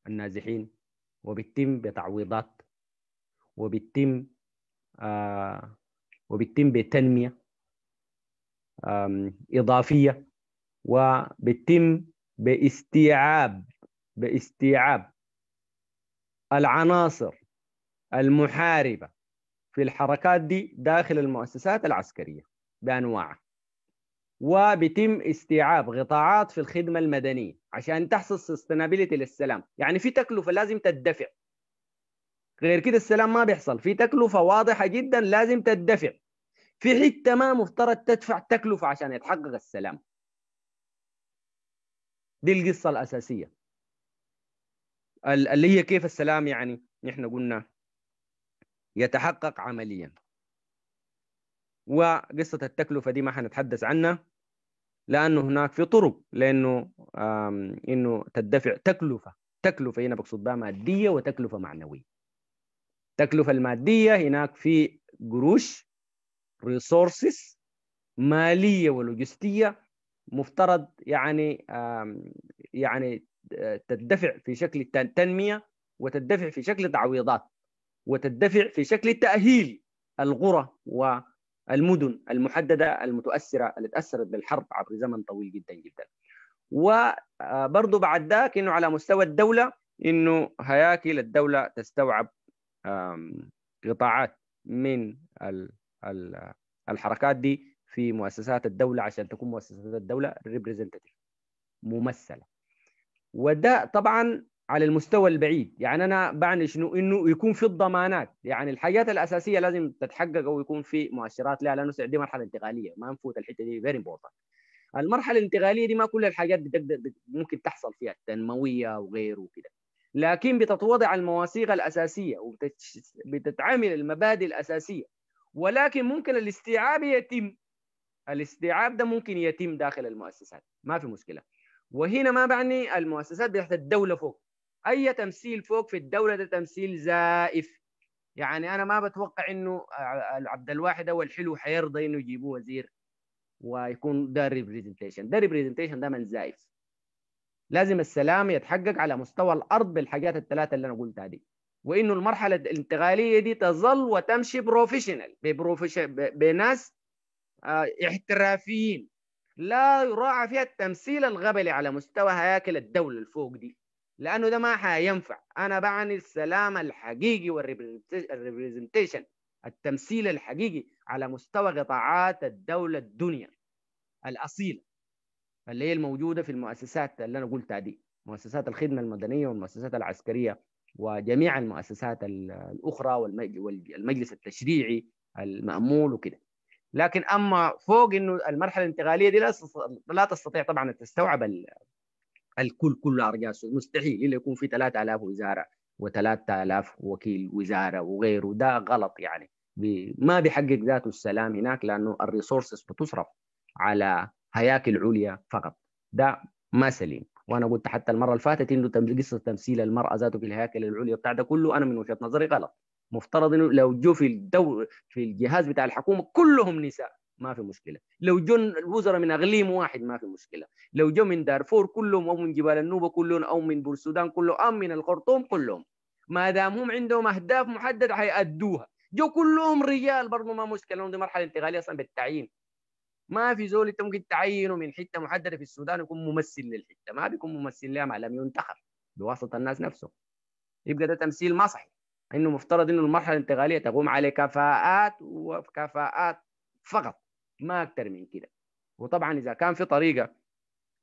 النازحين وبيتم بتعويضات وبيتم آه وبيتم بتنمية إضافية وبيتم باستيعاب باستيعاب العناصر المحاربة في الحركات دي داخل المؤسسات العسكرية بأنواعها. وبيتم استيعاب قطاعات في الخدمة المدنية عشان تحصل سستينابيلتي للسلام. يعني في تكلفة لازم تدفع. غير كده السلام ما بيحصل. في تكلفة واضحة جدا لازم تدفع. في حتة ما مفترض تدفع تكلفة عشان يتحقق السلام. دي القصة الأساسية. اللي هي كيف السلام يعني نحن قلنا يتحقق عمليا. وقصة التكلفة دي ما حنتحدث عنها لأنه هناك في طرق لأنه إنه تدفع تكلفة تكلفة هنا بقصد بها مادية وتكلفة معنوية. التكلفة المادية هناك في قروش ريسورسز مالية ولوجستية مفترض يعني يعني تدفع في شكل تنمية وتدفع في شكل تعويضات وتدفع في شكل تأهيل القرى والمدن المحددة المتأثرة اللي تأثرت بالحرب عبر زمن طويل جدا جدا. وبرضو بعد ذاك إنه على مستوى الدولة إنه هياكل الدولة تستوعب قطاعات من الحركات دي في مؤسسات الدولة عشان تكون مؤسسات الدولة ممثلة. وده طبعا على المستوى البعيد. يعني أنا بعني شنو؟ إنه يكون في الضمانات. يعني الحاجات الأساسية لازم تتحقق ويكون في مؤشرات لها لأنه دي مرحلة انتقالية. ما نفوت الحتة دي. very important المرحلة الانتقالية دي ما كل الحاجات بتقدر ممكن تحصل فيها التنمويه وغيره وكده. لكن بتتوضع المواثيق الأساسية وبتتعامل المبادئ الأساسية. ولكن ممكن الاستيعاب يتم. الاستيعاب ده ممكن يتم داخل المؤسسات. ما في مشكلة. وهنا ما بعني المؤسسات بتاعت الدولة فوق. أي تمثيل فوق في الدولة ده تمثيل زائف. يعني أنا ما بتوقع إنه عبد الواحد أو الحلو حيرضى إنه يجيبوه وزير ويكون ده representation ده representation ده من زائف. لازم السلام يتحقق على مستوى الأرض بالحاجات الثلاثة اللي أنا قلتها دي. وإنه المرحلة الانتقالية دي تظل وتمشي professional بناس آه احترافيين. لا يراعى فيها التمثيل القبلي على مستوى هياكل الدولة الفوق دي. لأنه ده ما حينفع. أنا بعني السلام الحقيقي وال representation التمثيل الحقيقي على مستوى قطاعات الدولة الدنيا الأصيلة اللي هي الموجودة في المؤسسات اللي أنا قلتها دي مؤسسات الخدمة المدنية والمؤسسات العسكرية وجميع المؤسسات الأخرى والمجلس التشريعي المأمول وكده. لكن أما فوق إنه المرحلة الانتقالية دي لا تستطيع طبعا تستوعب الكل كل ارجاء مستحيل إلا يكون في 3000 وزارة و3000 وكيل وزارة وغيره. ده غلط يعني. ما بيحقق ذاته السلام هناك لأنه ال resources بتصرف على هياكل عليا فقط. ده ما سليم. وأنا قلت حتى المرة اللي فاتت انه قصة تمثيل المرأة ذاته في الهياكل العليا بتاع ده كله أنا من وجهة نظري غلط. مفترض إنه لو جو في الدو في الجهاز بتاع الحكومة كلهم نساء. ما في مشكلة. لو جو الوزراء من اقليم واحد ما في مشكلة. لو جو من دارفور كلهم أو من جبال النوبة كلهم أو من بورسودان كلهم أو من الخرطوم كلهم ما دام هم عندهم أهداف محددة حيأدوها. جو كلهم رجال برضه ما مشكلة دي مرحلة انتقالية أصلا بالتعيين. ما في زول انت ممكن تعينه من حتة محددة في السودان يكون ممثل للحتة. ما بيكون ممثل لها ما لم ينتخب بواسطة الناس نفسه يبقى ده تمثيل ما إنه مفترض إنه المرحلة الانتقالية تقوم على كفاءات وكفاءات فقط. ما أكثر من كده. وطبعا إذا كان في طريقة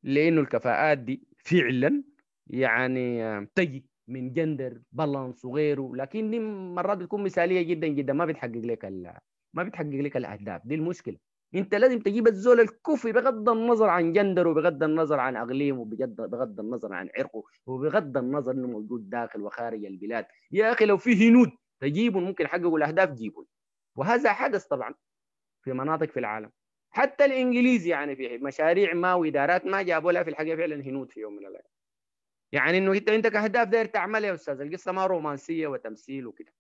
لأنه الكفاءات دي فعلا يعني تجي من جندر بالانس وغيره لكن دي مرات بتكون مثالية جدا جدا ما بتحقق لك ما بتحقق لك الأهداف. دي المشكلة. أنت لازم تجيب الزول الكفي بغض النظر عن جندره وبغض النظر عن أقليمه وبغض النظر عن عرقه وبغض النظر إنه موجود داخل وخارج البلاد. يا أخي لو في هنود تجيبوا ممكن يحققوا الأهداف جيبوا وهذا حدث طبعا. في مناطق في العالم. حتى الإنجليز يعني في مشاريع ما وإدارات ما جابوا لها في الحقيقة فعلا هنود في يوم من الأيام. يعني إنه انت عندك اهداف داير تعملها يا أستاذ القصة ما رومانسية وتمثيل وكده.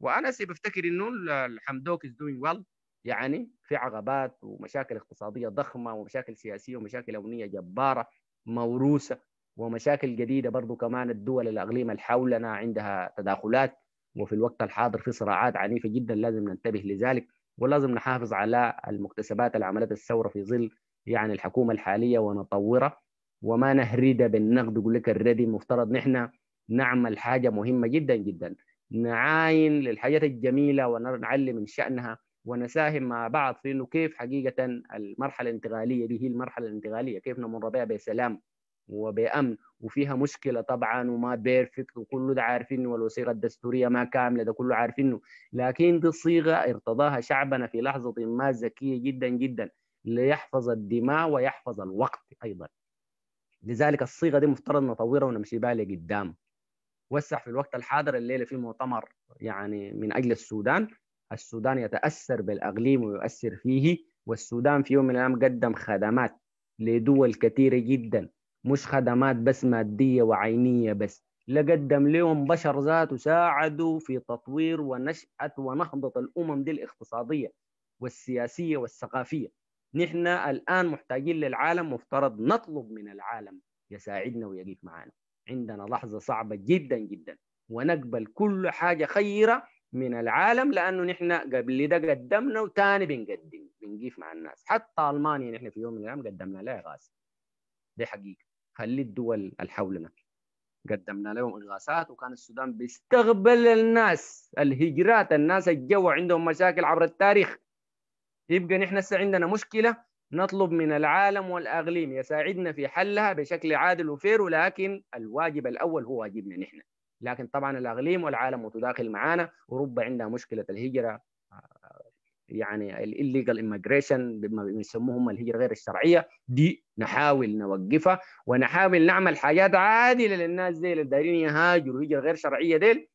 وأنا so بفتكر إنه الحمدوك is doing well يعني في عقبات ومشاكل اقتصادية ضخمة ومشاكل سياسية ومشاكل أمنية جبارة موروثة ومشاكل جديدة برضو كمان الدول الأقليم اللي حولنا عندها تداخلات. وفي الوقت الحاضر في صراعات عنيفة جدا لازم ننتبه لذلك. ولازم نحافظ على المكتسبات اللي عملتها الثورة في ظل يعني الحكومة الحالية ونطورها. وما نهريدها بالنقد يقول لك الردي مفترض نحن نعمل حاجة مهمة جدا جدا. نعاين للحاجات الجميلة ونعلم من شأنها ونساهم مع بعض في إنه كيف حقيقة المرحلة الانتقالية دي هي المرحلة الانتقالية كيف نمر بها بسلام وبأمن وفيها مشكلة طبعا وما بيرفكت وكله ده عارفينه والوثيقه الدستورية ما كاملة ده كله عارفينه. لكن دي صيغه ارتضاها شعبنا في لحظة ما ذكية جدا جدا. ليحفظ الدماء ويحفظ الوقت أيضا. لذلك الصيغة دي مفترض نطورها ونمشي بها لقدام. وسع في الوقت الحاضر الليلة في مؤتمر يعني من أجل السودان. السودان يتأثر بالأقليم ويؤثر فيه. والسودان في يوم من الأيام قدم خدمات لدول كثيرة جدا. مش خدمات بس مادية وعينية بس لقدم لهم بشر ذات ساعدوا في تطوير ونشأة ونهضة الأمم دي الاقتصادية والسياسية والثقافية. نحن الآن محتاجين للعالم مفترض نطلب من العالم يساعدنا ويقف معنا عندنا لحظة صعبة جدا جدا ونقبل كل حاجة خيرة من العالم لأنه نحن قبل ده قدمنا وتاني بنقدم بنقيف مع الناس. حتى ألمانيا نحن في يوم من الأيام قدمنا لها اغاثه دي حقيقة. خلي الدول اللي حولنا قدمنا لهم إغاثات وكان السودان بيستقبل الناس الهجرات الناس الجو عندهم مشاكل عبر التاريخ. يبقى نحن هسه عندنا مشكلة نطلب من العالم والأقليم يساعدنا في حلها بشكل عادل وفير ولكن الواجب الأول هو واجبنا نحن. لكن طبعا الأقليم والعالم متداخل معانا اوروبا عندها مشكلة الهجرة يعني الليجل immigration بما بيسموهم الهجرة غير الشرعية. دي نحاول نوقفها ونحاول نعمل حاجات عادلة للناس دي اللي دايرين يهاجروا هجرة غير شرعية ديل.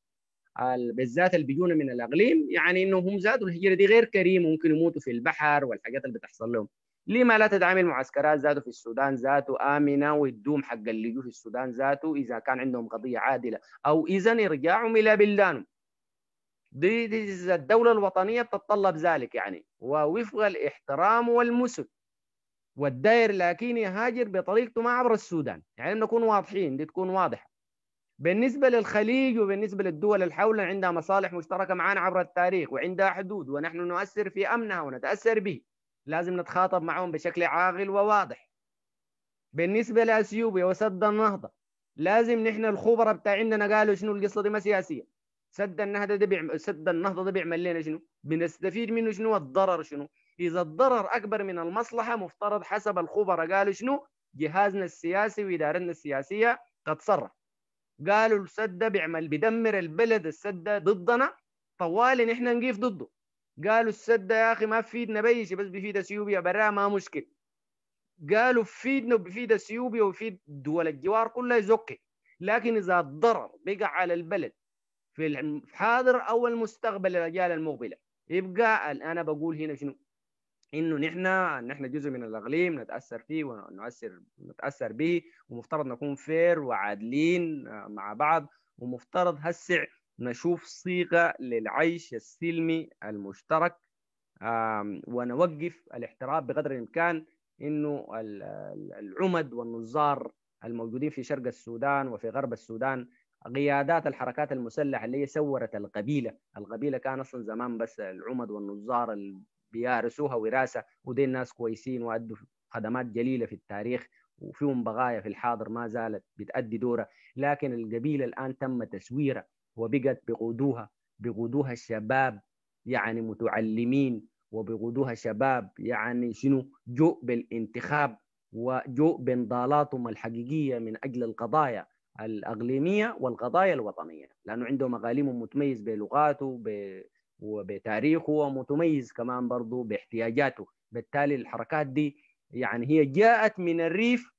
بالذات اللي بيجونا من الأقليم يعني انهم زادوا الهجرة دي غير كريمة ممكن يموتوا في البحر والحاجات اللي بتحصل لهم. لما لا تدعم المعسكرات ذاته في السودان ذاته؟ آمنة ويدوم حق اللجوء في السودان ذاته إذا كان عندهم قضية عادلة أو إذا إرجاعهم إلى بلدانهم. دي, دي الدولة الوطنية بتتطلب ذلك يعني. ووفق الاحترام والمسل والداير لكن يهاجر بطريقته ما عبر السودان. يعني نكون واضحين دي تكون واضحة. بالنسبة للخليج وبالنسبة للدول اللي حولنا عندها مصالح مشتركة معنا عبر التاريخ وعندها حدود ونحن نؤثر في أمنها ونتأثر به. لازم نتخاطب معهم بشكل عاقل وواضح. بالنسبة لأثيوبيا وسد النهضة لازم نحن الخبراء بتاعنا قالوا شنو القصة دي ما سياسية. سد النهضة ده بيعمل سد النهضة ده بيعمل لنا شنو؟ بنستفيد منه شنو؟ الضرر شنو؟ إذا الضرر أكبر من المصلحة مفترض حسب الخبراء قالوا شنو؟ جهازنا السياسي وإدارتنا السياسية تتصرف. قالوا السد بيعمل بيدمر البلد السد ضدنا طوالي نحن نقيف ضده. قالوا السد يا أخي ما بفيدنا بأي شيء بس بيفيد أثيوبيا برا ما مشكل. قالوا بفيدنا وبفيد أثيوبيا وبفيد دول الجوار كلها يزكي لكن إذا الضرر بقى على البلد في الحاضر أو المستقبل الأجيال المقبلة. يبقى أنا بقول هنا شنو؟ إنه نحن نحن جزء من الإقليم نتأثر فيه ونؤثر نتأثر به ومفترض نكون fair وعادلين مع بعض ومفترض هسع نشوف صيغة للعيش السلمي المشترك ونوقف الاحتراب بقدر الإمكان إنه العمد والنظار الموجودين في شرق السودان وفي غرب السودان قيادات الحركات المسلحة اللي هي سورت القبيلة، القبيلة كان أصلا زمان بس العمد والنظار اللي بيارسوها وراثه ودي الناس كويسين وأدوا خدمات جليلة في التاريخ وفيهم بقايا في الحاضر ما زالت بتأدي دورها لكن القبيلة الآن تم تسويرها وبقت بقودوها بقودوها الشباب يعني متعلمين وبقودوها شباب يعني شنو؟ جو بالانتخاب وجو بنضالاتهم الحقيقية من أجل القضايا. الأقليمية والقضايا الوطنية لأنه عندهم اقاليمهم متميز بلغاته ب... وبتاريخه ومتميز كمان برضه باحتياجاته. بالتالي الحركات دي يعني هي جاءت من الريف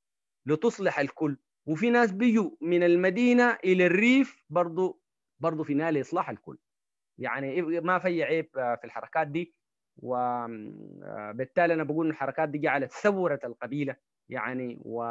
لتصلح الكل. وفي ناس بيجوا من المدينة إلى الريف برضه برضه في نال إصلاح الكل. يعني ما في عيب في الحركات دي. وبالتالي أنا بقول إن الحركات دي جعلت ثورة القبيلة. يعني و...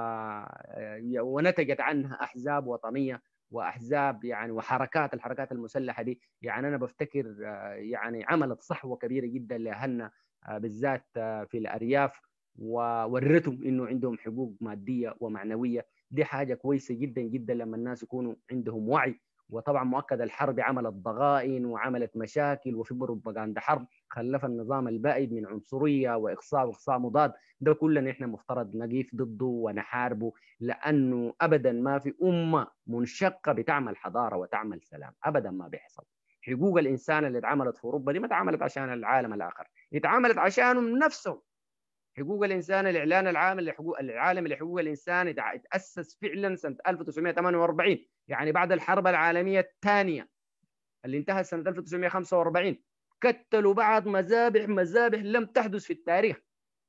ونتجت عنها أحزاب وطنية وأحزاب يعني وحركات الحركات المسلحة دي. يعني أنا بفتكر يعني عملت صحوة كبيرة جدا لأهلنا بالذات في الأرياف وورتهم إنه عندهم حقوق مادية ومعنوية. دي حاجة كويسة جدا جدا لما الناس يكونوا عندهم وعي وطبعا مؤكد الحرب عملت ضغائن وعملت مشاكل وفي بروباغندا حرب. خلف النظام البائد من عنصرية وإقصاء وإقصاء مضاد. ده كلنا إحنا مفترض نقيف ضده ونحاربه لأنه ابدا ما في أمة منشقة بتعمل حضارة وتعمل سلام. ابدا ما بيحصل. حقوق الإنسان اللي اتعملت في أوروبا دي ما اتعملت عشان العالم الآخر. اتعملت عشانهم نفسهم. حقوق الإنسان الإعلان العام لحقوق العالم لحقوق الإنسان تاسس فعلا سنة 1948 يعني بعد الحرب العالمية الثانية اللي انتهت سنة 1945 كتلوا بعض مذابح مذابح لم تحدث في التاريخ.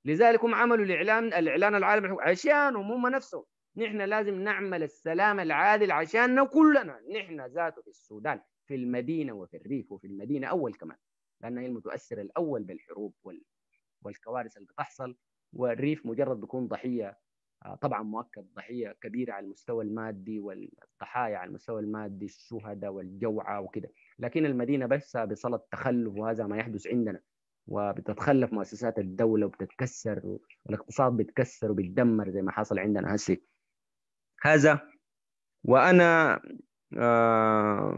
لذلك هم عملوا الإعلان الإعلان العالمي عشانهم هم نفسهم. نحن لازم نعمل السلام العادل عشاننا كلنا نحن ذاته في السودان في المدينة وفي الريف وفي المدينة أول كمان لانها هي المتاثر الأول بالحروب وال والكوارث اللي بتحصل والريف مجرد بيكون ضحية طبعا مؤكد ضحية كبيرة على المستوى المادي والضحايا على المستوى المادي الشهداء والجوعى وكده. لكن المدينة بس بصلة تخلف وهذا ما يحدث عندنا. وبتتخلف مؤسسات الدولة وبتتكسر والاقتصاد بيتكسر وبيتدمر زي ما حصل عندنا هسه هذا وأنا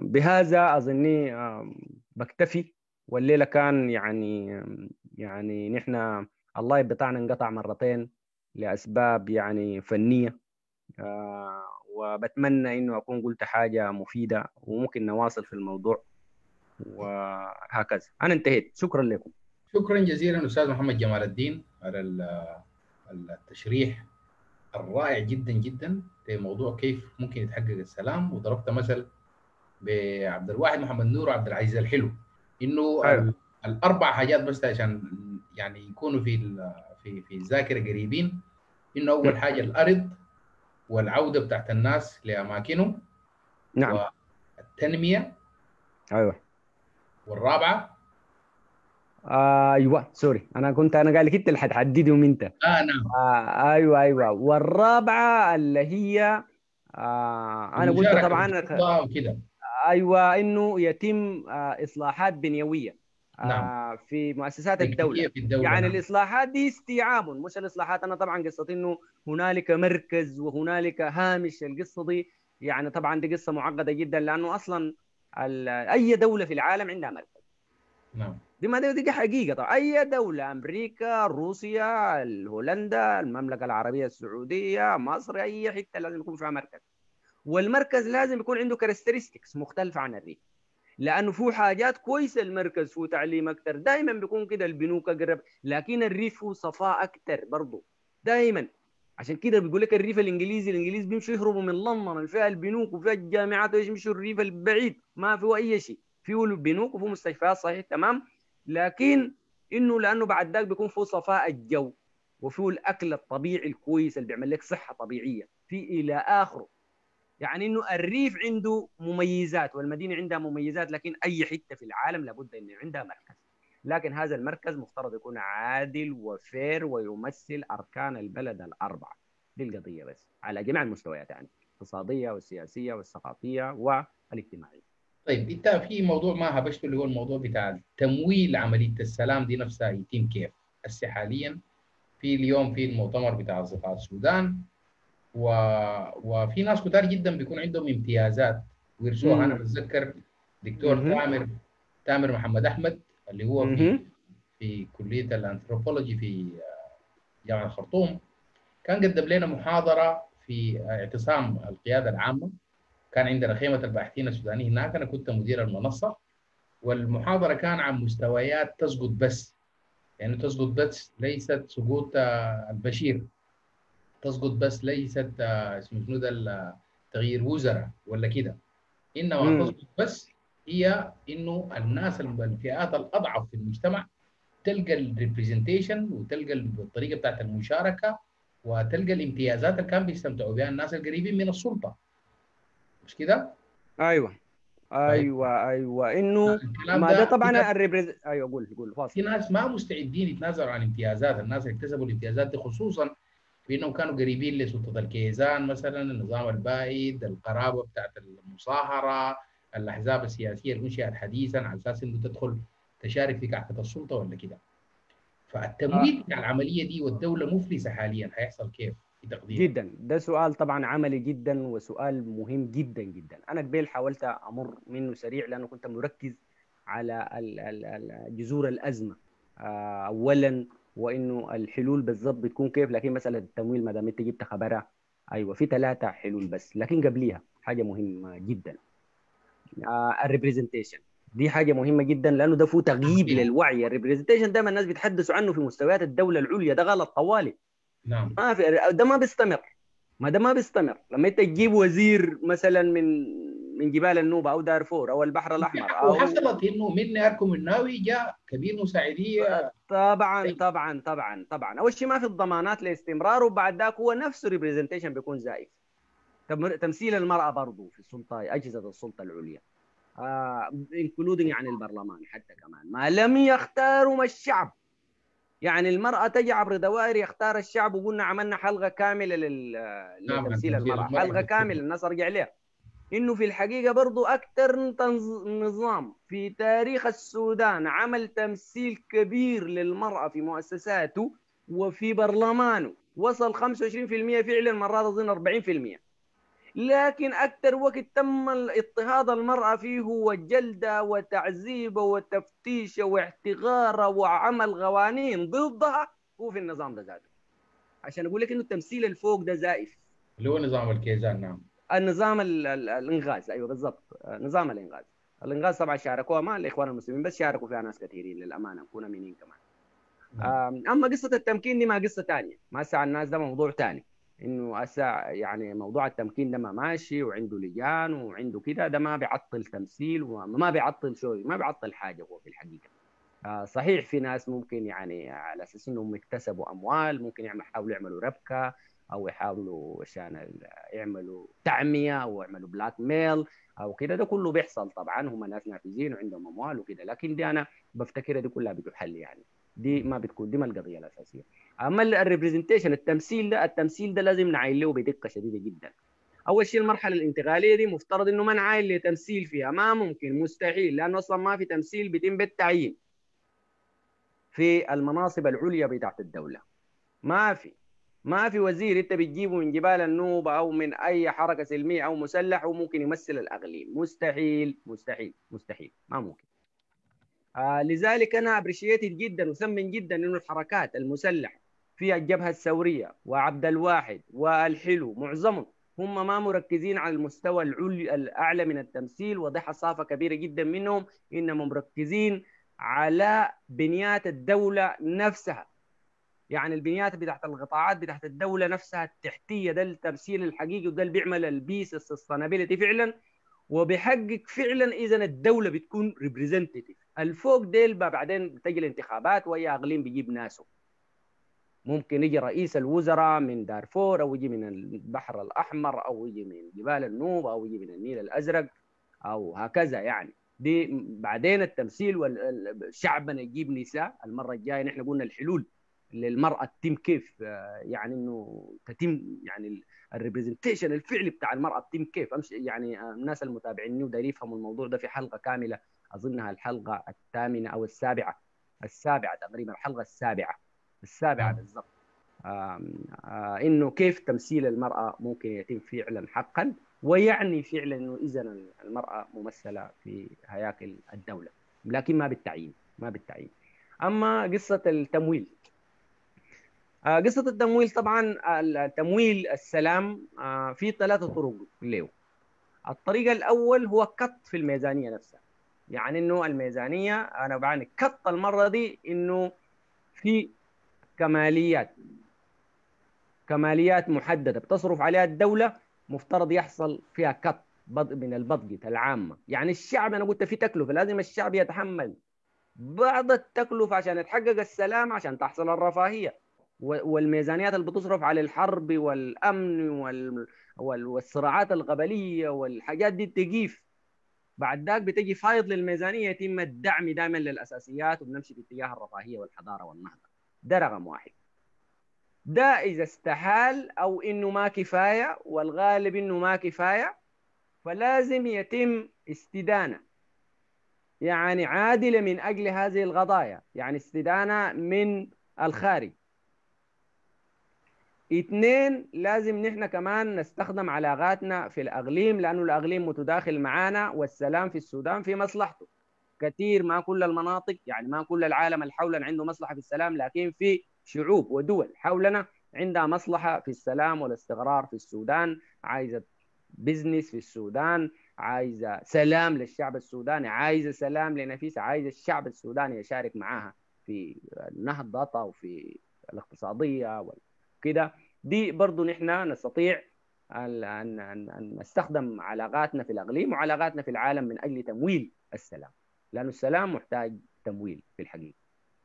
بهذا أظني بكتفي. والليلة كان يعني يعني نحن اللايف بتاعنا انقطع مرتين لأسباب يعني فنية. آه وبتمنى إنه أكون قلت حاجة مفيدة وممكن نواصل في الموضوع. وهكذا. أنا انتهيت. شكرا لكم. شكرا جزيلا أستاذ محمد جمال الدين على التشريح الرائع جدا جدا في موضوع كيف ممكن يتحقق السلام. وضربت مثل بعبد الواحد محمد نور وعبد العزيز الحلو. إنه أيوة. الأربع حاجات بس عشان يعني يكونوا في في في الذاكرة قريبين. إنه أول حاجة الأرض والعودة بتاعت الناس لأماكنهم. نعم. والتنمية. أيوه. والرابعة. آه أيوه. سوري. أنا كنت أنا قال لك أنت اللي حتحددهم أنت. آه نعم. آه أيوه أيوه. والرابعة اللي هي آه أنا قلت طبعا وكده. أيوه إنه يتم آه إصلاحات بنيوية آه نعم. في مؤسسات تكتيكية في الدولة يعني نعم. الإصلاحات دي استيعاب مش الإصلاحات. أنا طبعا قصه إنه هنالك مركز وهنالك هامش القصة دي. يعني طبعا دي قصة معقدة جدا لأنه أصلا ال- أي دولة في العالم عندها مركز. نعم. دي ما دي, دي حقيقة. طبعا أي دولة أمريكا روسيا هولندا المملكة العربية السعودية مصر أي حتة لازم يكون فيها مركز. والمركز لازم يكون عنده characteristics مختلفة عن الريف. لأنه في حاجات كويسة المركز فيه تعليم أكثر دائما بيكون كده البنوك أقرب لكن الريف فيه صفاء أكثر برضه دائما عشان كده بيقول لك الريف الإنجليزي الانجليز بيمشوا يهربوا من لندن اللي فيها البنوك وفيها الجامعات ويمشوا الريف البعيد. ما فيه أي شيء. فيه البنوك وفيه مستشفيات صحيح تمام. لكن إنه لأنه بعد ذاك بيكون فيه صفاء الجو. وفيه الأكل الطبيعي الكويس اللي بيعمل لك صحة طبيعية. في إلى آخره. يعني إنه الريف عنده مميزات والمدينة عندها مميزات لكن أي حتة في العالم لابد إن عندها مركز لكن هذا المركز مفترض يكون عادل وفير ويمثل أركان البلد الأربعة دي القضية بس على جميع المستويات يعني الاقتصادية والسياسية والثقافية والاجتماعية طيب إنت في موضوع ما هبشته اللي هو الموضوع بتاع تمويل عملية السلام دي نفسها يتم كيف؟ هسه حاليا في اليوم في المؤتمر بتاع اصدقاء السودان و... وفي ناس كتار جدا بيكون عندهم امتيازات. ورثوها مم. أنا بتذكر دكتور مهم. تامر تامر محمد أحمد اللي هو في. في كلية الأنثروبولوجي في جامعة الخرطوم كان قدم لنا محاضرة في اعتصام القيادة العامة. كان عندنا خيمة الباحثين السودانيين هناك. أنا كنت مدير المنصة. والمحاضرة كان عن مستويات تسقط بس. يعني تسقط بس ليست سقوط آه، البشير. تسقط بس ليست آه، اسمه شنو ده تغيير وزراء ولا كده. إنما. تسقط بس هي إنه الناس الفئات الأضعف في المجتمع تلقى ال representation وتلقى الطريقة بتاعت المشاركة وتلقى الامتيازات اللي كان بيستمتعوا بها الناس القريبين من السلطة. مش كده؟ أيوه. أيوه أيوه. إنه الكلام ما ده طبعا ال repres أيوه قول قول فاصل. في ناس ما مستعدين يتنازلوا عن امتيازات. الناس اللي اكتسبوا الامتيازات دي خصوصا بانهم كانوا قريبين لسلطة الكيزان مثلا النظام البائد القرابة بتاعت المصاهرة الأحزاب السياسية المنشئة حديثا على أساس إنه تدخل تشارك في كعكة السلطة ولا كده. فالتمويل بتاع العملية دي والدولة مفلسة حاليا هيحصل كيف في تقديرك؟ جدا. ده سؤال طبعا عملي جدا وسؤال مهم جدا جدا. أنا قبل حاولت أمر منه سريع لأنه كنت مركز على جذور الأزمة. آه، اولا وإنه الحلول بالضبط بتكون كيف لكن مساله التمويل ما دام أنت جبت خبرها أيوه في ثلاثة حلول بس لكن قبليها حاجة مهمة جدا. ال representation دي حاجة مهمة جدا لأنه ده فيه تغييب للوعي. ال representation دايما الناس بيتحدثوا عنه في مستويات الدولة العليا ده غلط طوالي. نعم. ما في ده ما بيستمر. ما ده ما بيستمر. لما أنت تجيب وزير مثلا من من جبال النوبة أو دارفور أو البحر الأحمر أو وحصلت إنه مني أركو مناوي جاء كبير مساعديه طبعا طبعا طبعا طبعا. أول شيء ما في الضمانات لاستمرار وبعد ذاك هو نفسه representation بيكون زائف. تم- تمثيل المرأة برضه في السلطة أجهزة السلطة العليا. انكلودنج يعني البرلمان حتى كمان. ما لم يختاروا الشعب. يعني المرأة تجي عبر دوائر يختار الشعب وقلنا عملنا حلقة كاملة لل... نعم، لتمثيل تمثيل المرأة. المرأة. حلقة كاملة الناس أرجع لها إنه في الحقيقة برضو تنظ... نظام في تاريخ السودان عمل تمثيل كبير للمرأة في مؤسساته وفي برلمانه. وصل 25% فعلا مرات أظن 40% لكن أكثر وقت تم اضطهاد المرأة فيه هو جلدة وتعذيب وتفتيش واحتغار وعمل قوانين ضدها هو في النظام ده ذاته. عشان أقول لك إنه التمثيل الفوق ده زائف. اللي هو نظام الكيزان نعم. النظام ال- ال- الإنغاز أيوه بالضبط. نظام الإنغاز. الإنغاز طبعا شاركوها مع الاخوان المسلمين بس شاركوا فيها ناس كثيرين للأمانة نكون امينين كمان. أما قصة التمكين دي ما قصة ثانية ما سعى الناس ده موضوع ثاني إنه هسه يعني موضوع التمكين ده ما ماشي وعنده لجان وعنده كده ده ما بيعطل تمثيل وما بيعطل شو ما بيعطل حاجة هو في الحقيقة. آه، صحيح في ناس ممكن يعني على أساس إنهم اكتسبوا أموال ممكن يعمل حاولوا يعملوا ربكة أو يحاولوا عشان يعملوا تعمية أو يعملوا بلاك ميل أو كده. ده كله بيحصل طبعا هم ناس نافذين وعندهم أموال وكده. لكن دي أنا بفتكرها دي كلها بتحل يعني. دي ما بتكون دي ما القضية الأساسية. أما الريبريزنتيشن التمثيل ده التمثيل ده لازم نعاين له بدقة شديدة جدا. أول شيء المرحلة الانتقالية دي مفترض إنه ما نعاين لتمثيل فيها. ما ممكن مستحيل لأنه أصلا ما في تمثيل بيتم بالتعيين في المناصب العليا بتاعت الدولة. ما في. ما في وزير انت بتجيبه من جبال النوبه أو من أي حركة سلمية أو مسلح وممكن يمثل الاقليم مستحيل مستحيل مستحيل. ما ممكن. آه لذلك أنا appreciated جدا وثمن جدا إنه الحركات المسلحة في الجبهة الثورية وعبد الواحد والحلو معظمهم هم ما مركزين على المستوى العلي الأعلى من التمثيل ودي حصافه كبيرة جدا منهم إنهم مركزين على بنيات الدولة نفسها. يعني البنيات بتاعت القطاعات بتاعت الدولة نفسها التحتية ده التمثيل الحقيقي وده اللي بيعمل ال peace sustainability فعلا. وبيحقق فعلا اذا الدولة بتكون representative الفوق ديل بعدين بتجي الانتخابات واي أقليم بيجيب ناسه. ممكن يجي رئيس الوزراء من دارفور أو يجي من البحر الأحمر أو يجي من جبال النوبة أو يجي من النيل الأزرق أو هكذا يعني. دي بعدين التمثيل والشعب هنا يجيب ناسه. المرة الجاية نحن قلنا الحلول. للمرأة تتم كيف يعني إنه تتم يعني الريبريزنتيشن الفعلي بتاع المرأة تتم كيف. امشي يعني الناس المتابعين ودايرين يفهموا الموضوع ده في حلقة كاملة. أظنها الحلقة الثامنة أو السابعة. السابعة تقريبا الحلقة السابعة. السابعة بالضبط. إنه كيف تمثيل المرأة ممكن يتم فعلا حقا ويعني فعلا إنه اذا المرأة ممثلة في هياكل الدولة. لكن ما بالتعيين ما بالتعيين. أما قصة التمويل. قصة التمويل طبعا التمويل السلام في ثلاثة طرق له الطريقة الأول هو كت في الميزانية نفسها. يعني إنه الميزانية أنا بعني كت المرة دي إنه في كماليات كماليات محددة بتصرف عليها الدولة مفترض يحصل فيها كت من البضجة العامة. يعني الشعب أنا قلت في تكلفة لازم الشعب يتحمل بعض التكلفة عشان يتحقق السلام عشان تحصل الرفاهية. والميزانيات اللي بتصرف على الحرب والأمن وال... والصراعات القبلية والحاجات دي تجيف. بعد ذاك بتجي فايض للميزانية يتم الدعم دائما للأساسيات وبنمشي باتجاه الرفاهية والحضارة والنهضة. ده رقم واحد. ده إذا استحال أو إنه ما كفاية والغالب إنه ما كفاية فلازم يتم استدانة. يعني عادلة من أجل هذه القضايا. يعني استدانة من الخارج. اثنين لازم نحن كمان نستخدم علاقاتنا في الأقليم لأنه الأقليم متداخل معانا والسلام في السودان في مصلحته. كثير ما كل المناطق يعني ما كل العالم اللي حولنا عنده مصلحة في السلام لكن في شعوب ودول حولنا عندها مصلحة في السلام والاستقرار في السودان عايزة بزنس في السودان عايزة سلام للشعب السوداني عايزة سلام لنفسها عايزة الشعب السوداني يشارك معاها في النهضة وفي الاقتصادية وكده. دي برضو نحن نستطيع أن, أن, أن نستخدم علاقاتنا في الأقليم وعلاقاتنا في العالم من أجل تمويل السلام. لأنه السلام محتاج تمويل في الحقيقة.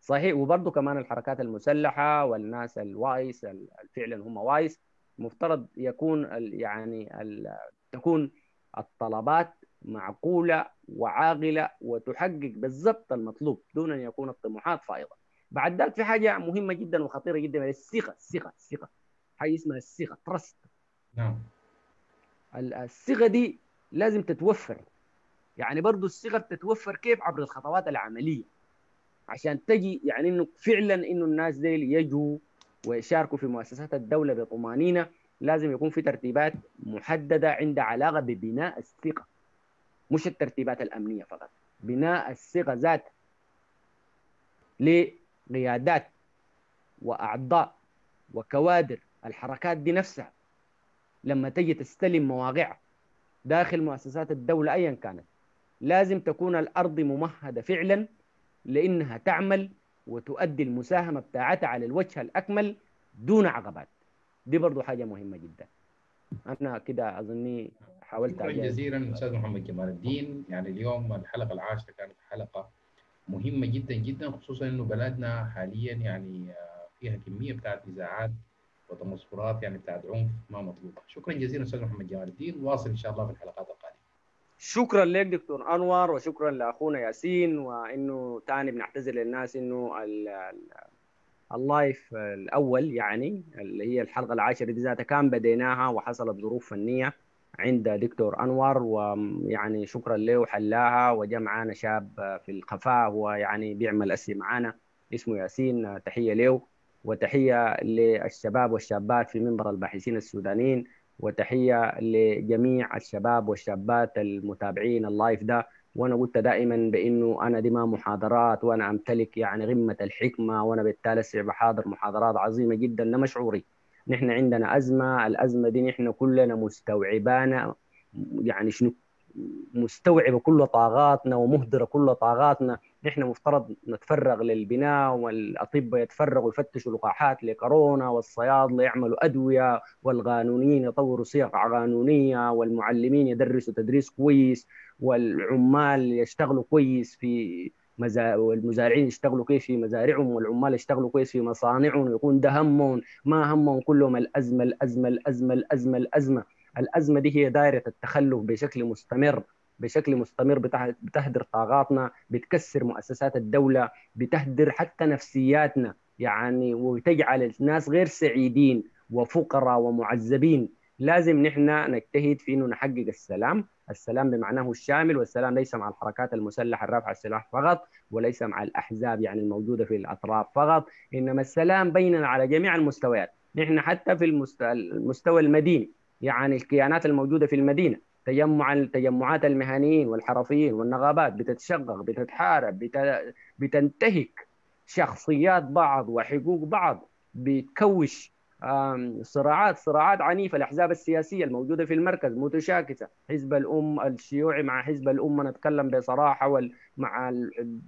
صحيح وبرضو كمان الحركات المسلحة والناس ال wise فعلا هم وايس مفترض يكون يعني تكون الطلبات معقولة وعاقلة وتحقق بالضبط المطلوب دون أن يكون الطموحات فائضة. بعد ذلك في حاجة مهمة جدا وخطيرة جدا الثقة الثقة الثقة. حاجة اسمها الثقة ترست نعم. الثقة دي لازم تتوفر. يعني برضو الثقة بتتوفر كيف؟ عبر الخطوات العملية. عشان تجي يعني إنه فعلا إنه الناس دي يجوا ويشاركوا في مؤسسات الدولة بطمأنينة لازم يكون في ترتيبات محددة عندها علاقة ببناء الثقة. مش الترتيبات الأمنية فقط بناء الثقة ذاتها لقيادات وأعضاء وكوادر الحركات دي نفسها لما تجي تستلم مواقع داخل مؤسسات الدولة أيا كانت لازم تكون الأرض ممهدة فعلا لأنها تعمل وتؤدي المساهمة بتاعتها على الوجه الأكمل دون عقبات. دي برضو حاجة مهمة جدا. أنا كده أظني حاولت شكرا جزيلا أستاذ محمد جمال الدين. يعني اليوم الحلقة العاشرة كانت حلقة مهمة جدا جدا خصوصا إنه بلدنا حاليا يعني فيها كمية بتاعت نزاعات وتمسخرات يعني بتاعت عنف ما مطلوبه شكرا جزيلا أستاذ محمد جمال الدين. واصل إن شاء الله في الحلقات القادمة. شكرا لك دكتور أنور وشكرا لأخونا ياسين وإنه ثاني بنعتذر للناس إنه ال- ال- اللايف الأول يعني اللي هي الحلقة العاشرة دي ذاتها كان بديناها وحصلت ظروف فنية عند دكتور أنور ويعني شكرا له حلاها وجا شاب في الخفاء هو يعني بيعمل اسي معانا اسمه ياسين تحية له. وتحية للشباب والشابات في منبر الباحثين السودانيين وتحية لجميع الشباب والشابات المتابعين اللايف ده. وأنا قلت دائما بإنه أنا دي ما محاضرات وأنا أمتلك يعني غمة الحكمة وأنا بالتالي بحاضر محاضرات عظيمة جدا. ده مشعوري. نحن عندنا أزمة الأزمة دي نحن كلنا مستوعبانا يعني شنو؟ مستوعبة كل طاقاتنا ومهدرة كل طاقاتنا. نحن مفترض نتفرغ للبناء والأطباء يتفرغوا يفتشوا لقاحات لكورونا والصيادله يعملوا أدوية والقانونيين يطوروا صيغ قانونية والمعلمين يدرسوا تدريس كويس والعمال يشتغلوا كويس في مزا... والمزارعين يشتغلوا كويس في مزارعهم والعمال يشتغلوا كويس في مصانعهم يكون ده همهم. ما همهم كلهم الأزمة الأزمة الأزمة الأزمة الأزمة. الأزمة دي هي دائرة التخلف بشكل مستمر. بشكل مستمر بتهدر طاقاتنا بتكسر مؤسسات الدولة بتهدر حتى نفسياتنا يعني وتجعل الناس غير سعيدين وفقراء ومعذبين. لازم نحن نجتهد في إنه نحقق السلام. السلام بمعناه الشامل والسلام ليس مع الحركات المسلحة الرافعه السلاح فقط وليس مع الأحزاب يعني الموجودة في الأطراف فقط. إنما السلام بيننا على جميع المستويات. نحن حتى في المست- المستوى المديني يعني الكيانات الموجودة في المدينة. تجمع التجمعات المهنيين والحرفيين والنغابات بتتشقق بتتحارب بت... بتنتهك شخصيات بعض وحقوق بعض بتكوش صراعات صراعات عنيفة. الأحزاب السياسية الموجودة في المركز متشاكسة. حزب الأم الشيوعي مع حزب الامه نتكلم بصراحة وال... مع ال-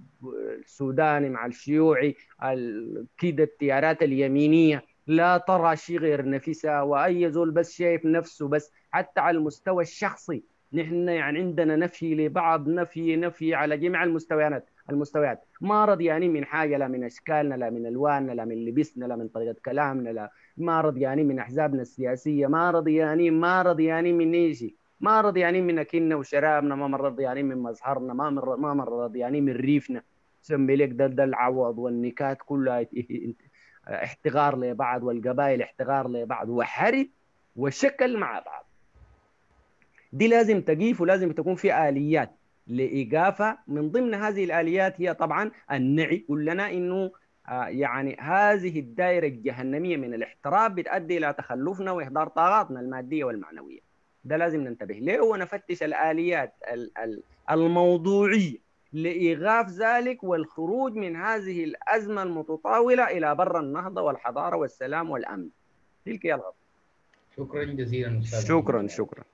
السوداني مع الشيوعي ال- كده التيارات اليمينية. لا ترى شيء غير نفسها وأي زول بس شايف نفسه بس حتى على المستوى الشخصي. نحن يعني عندنا نفي لبعض نفي نفي على جميع المستويات المستويات. ما رضيانين من حاجة لا من أشكالنا لا من ألواننا لا من لبسنا لا من طريقة كلامنا لا. ما رضيانين من أحزابنا السياسية ما رضيانين ما رضيانين من اي شيء ما رضيانين من أكلنا وشرابنا ما رضيانين من مظهرنا ما ما رضيانين من ريفنا. سمي لك ده, ده العوض والنكات كلها. احتقار لبعض والقبائل احتقار لبعض وحرب وشكل مع بعض. دي لازم تقيف ولازم تكون في آليات لإيقافها. من ضمن هذه الآليات هي طبعا النعي. كلنا إنه آه، يعني هذه الدائرة الجهنمية من الاحتراب بتؤدي إلى تخلفنا وإهدار طاقاتنا المادية والمعنوية. ده لازم ننتبه. له ونفتش الآليات ال- ال- الموضوعية؟ لإيقاف ذلك والخروج من هذه الأزمة المتطاولة إلى بر النهضة والحضارة والسلام والأمن تلك هي الغرض شكرا جزيلا شكرا. شكرا. شكرا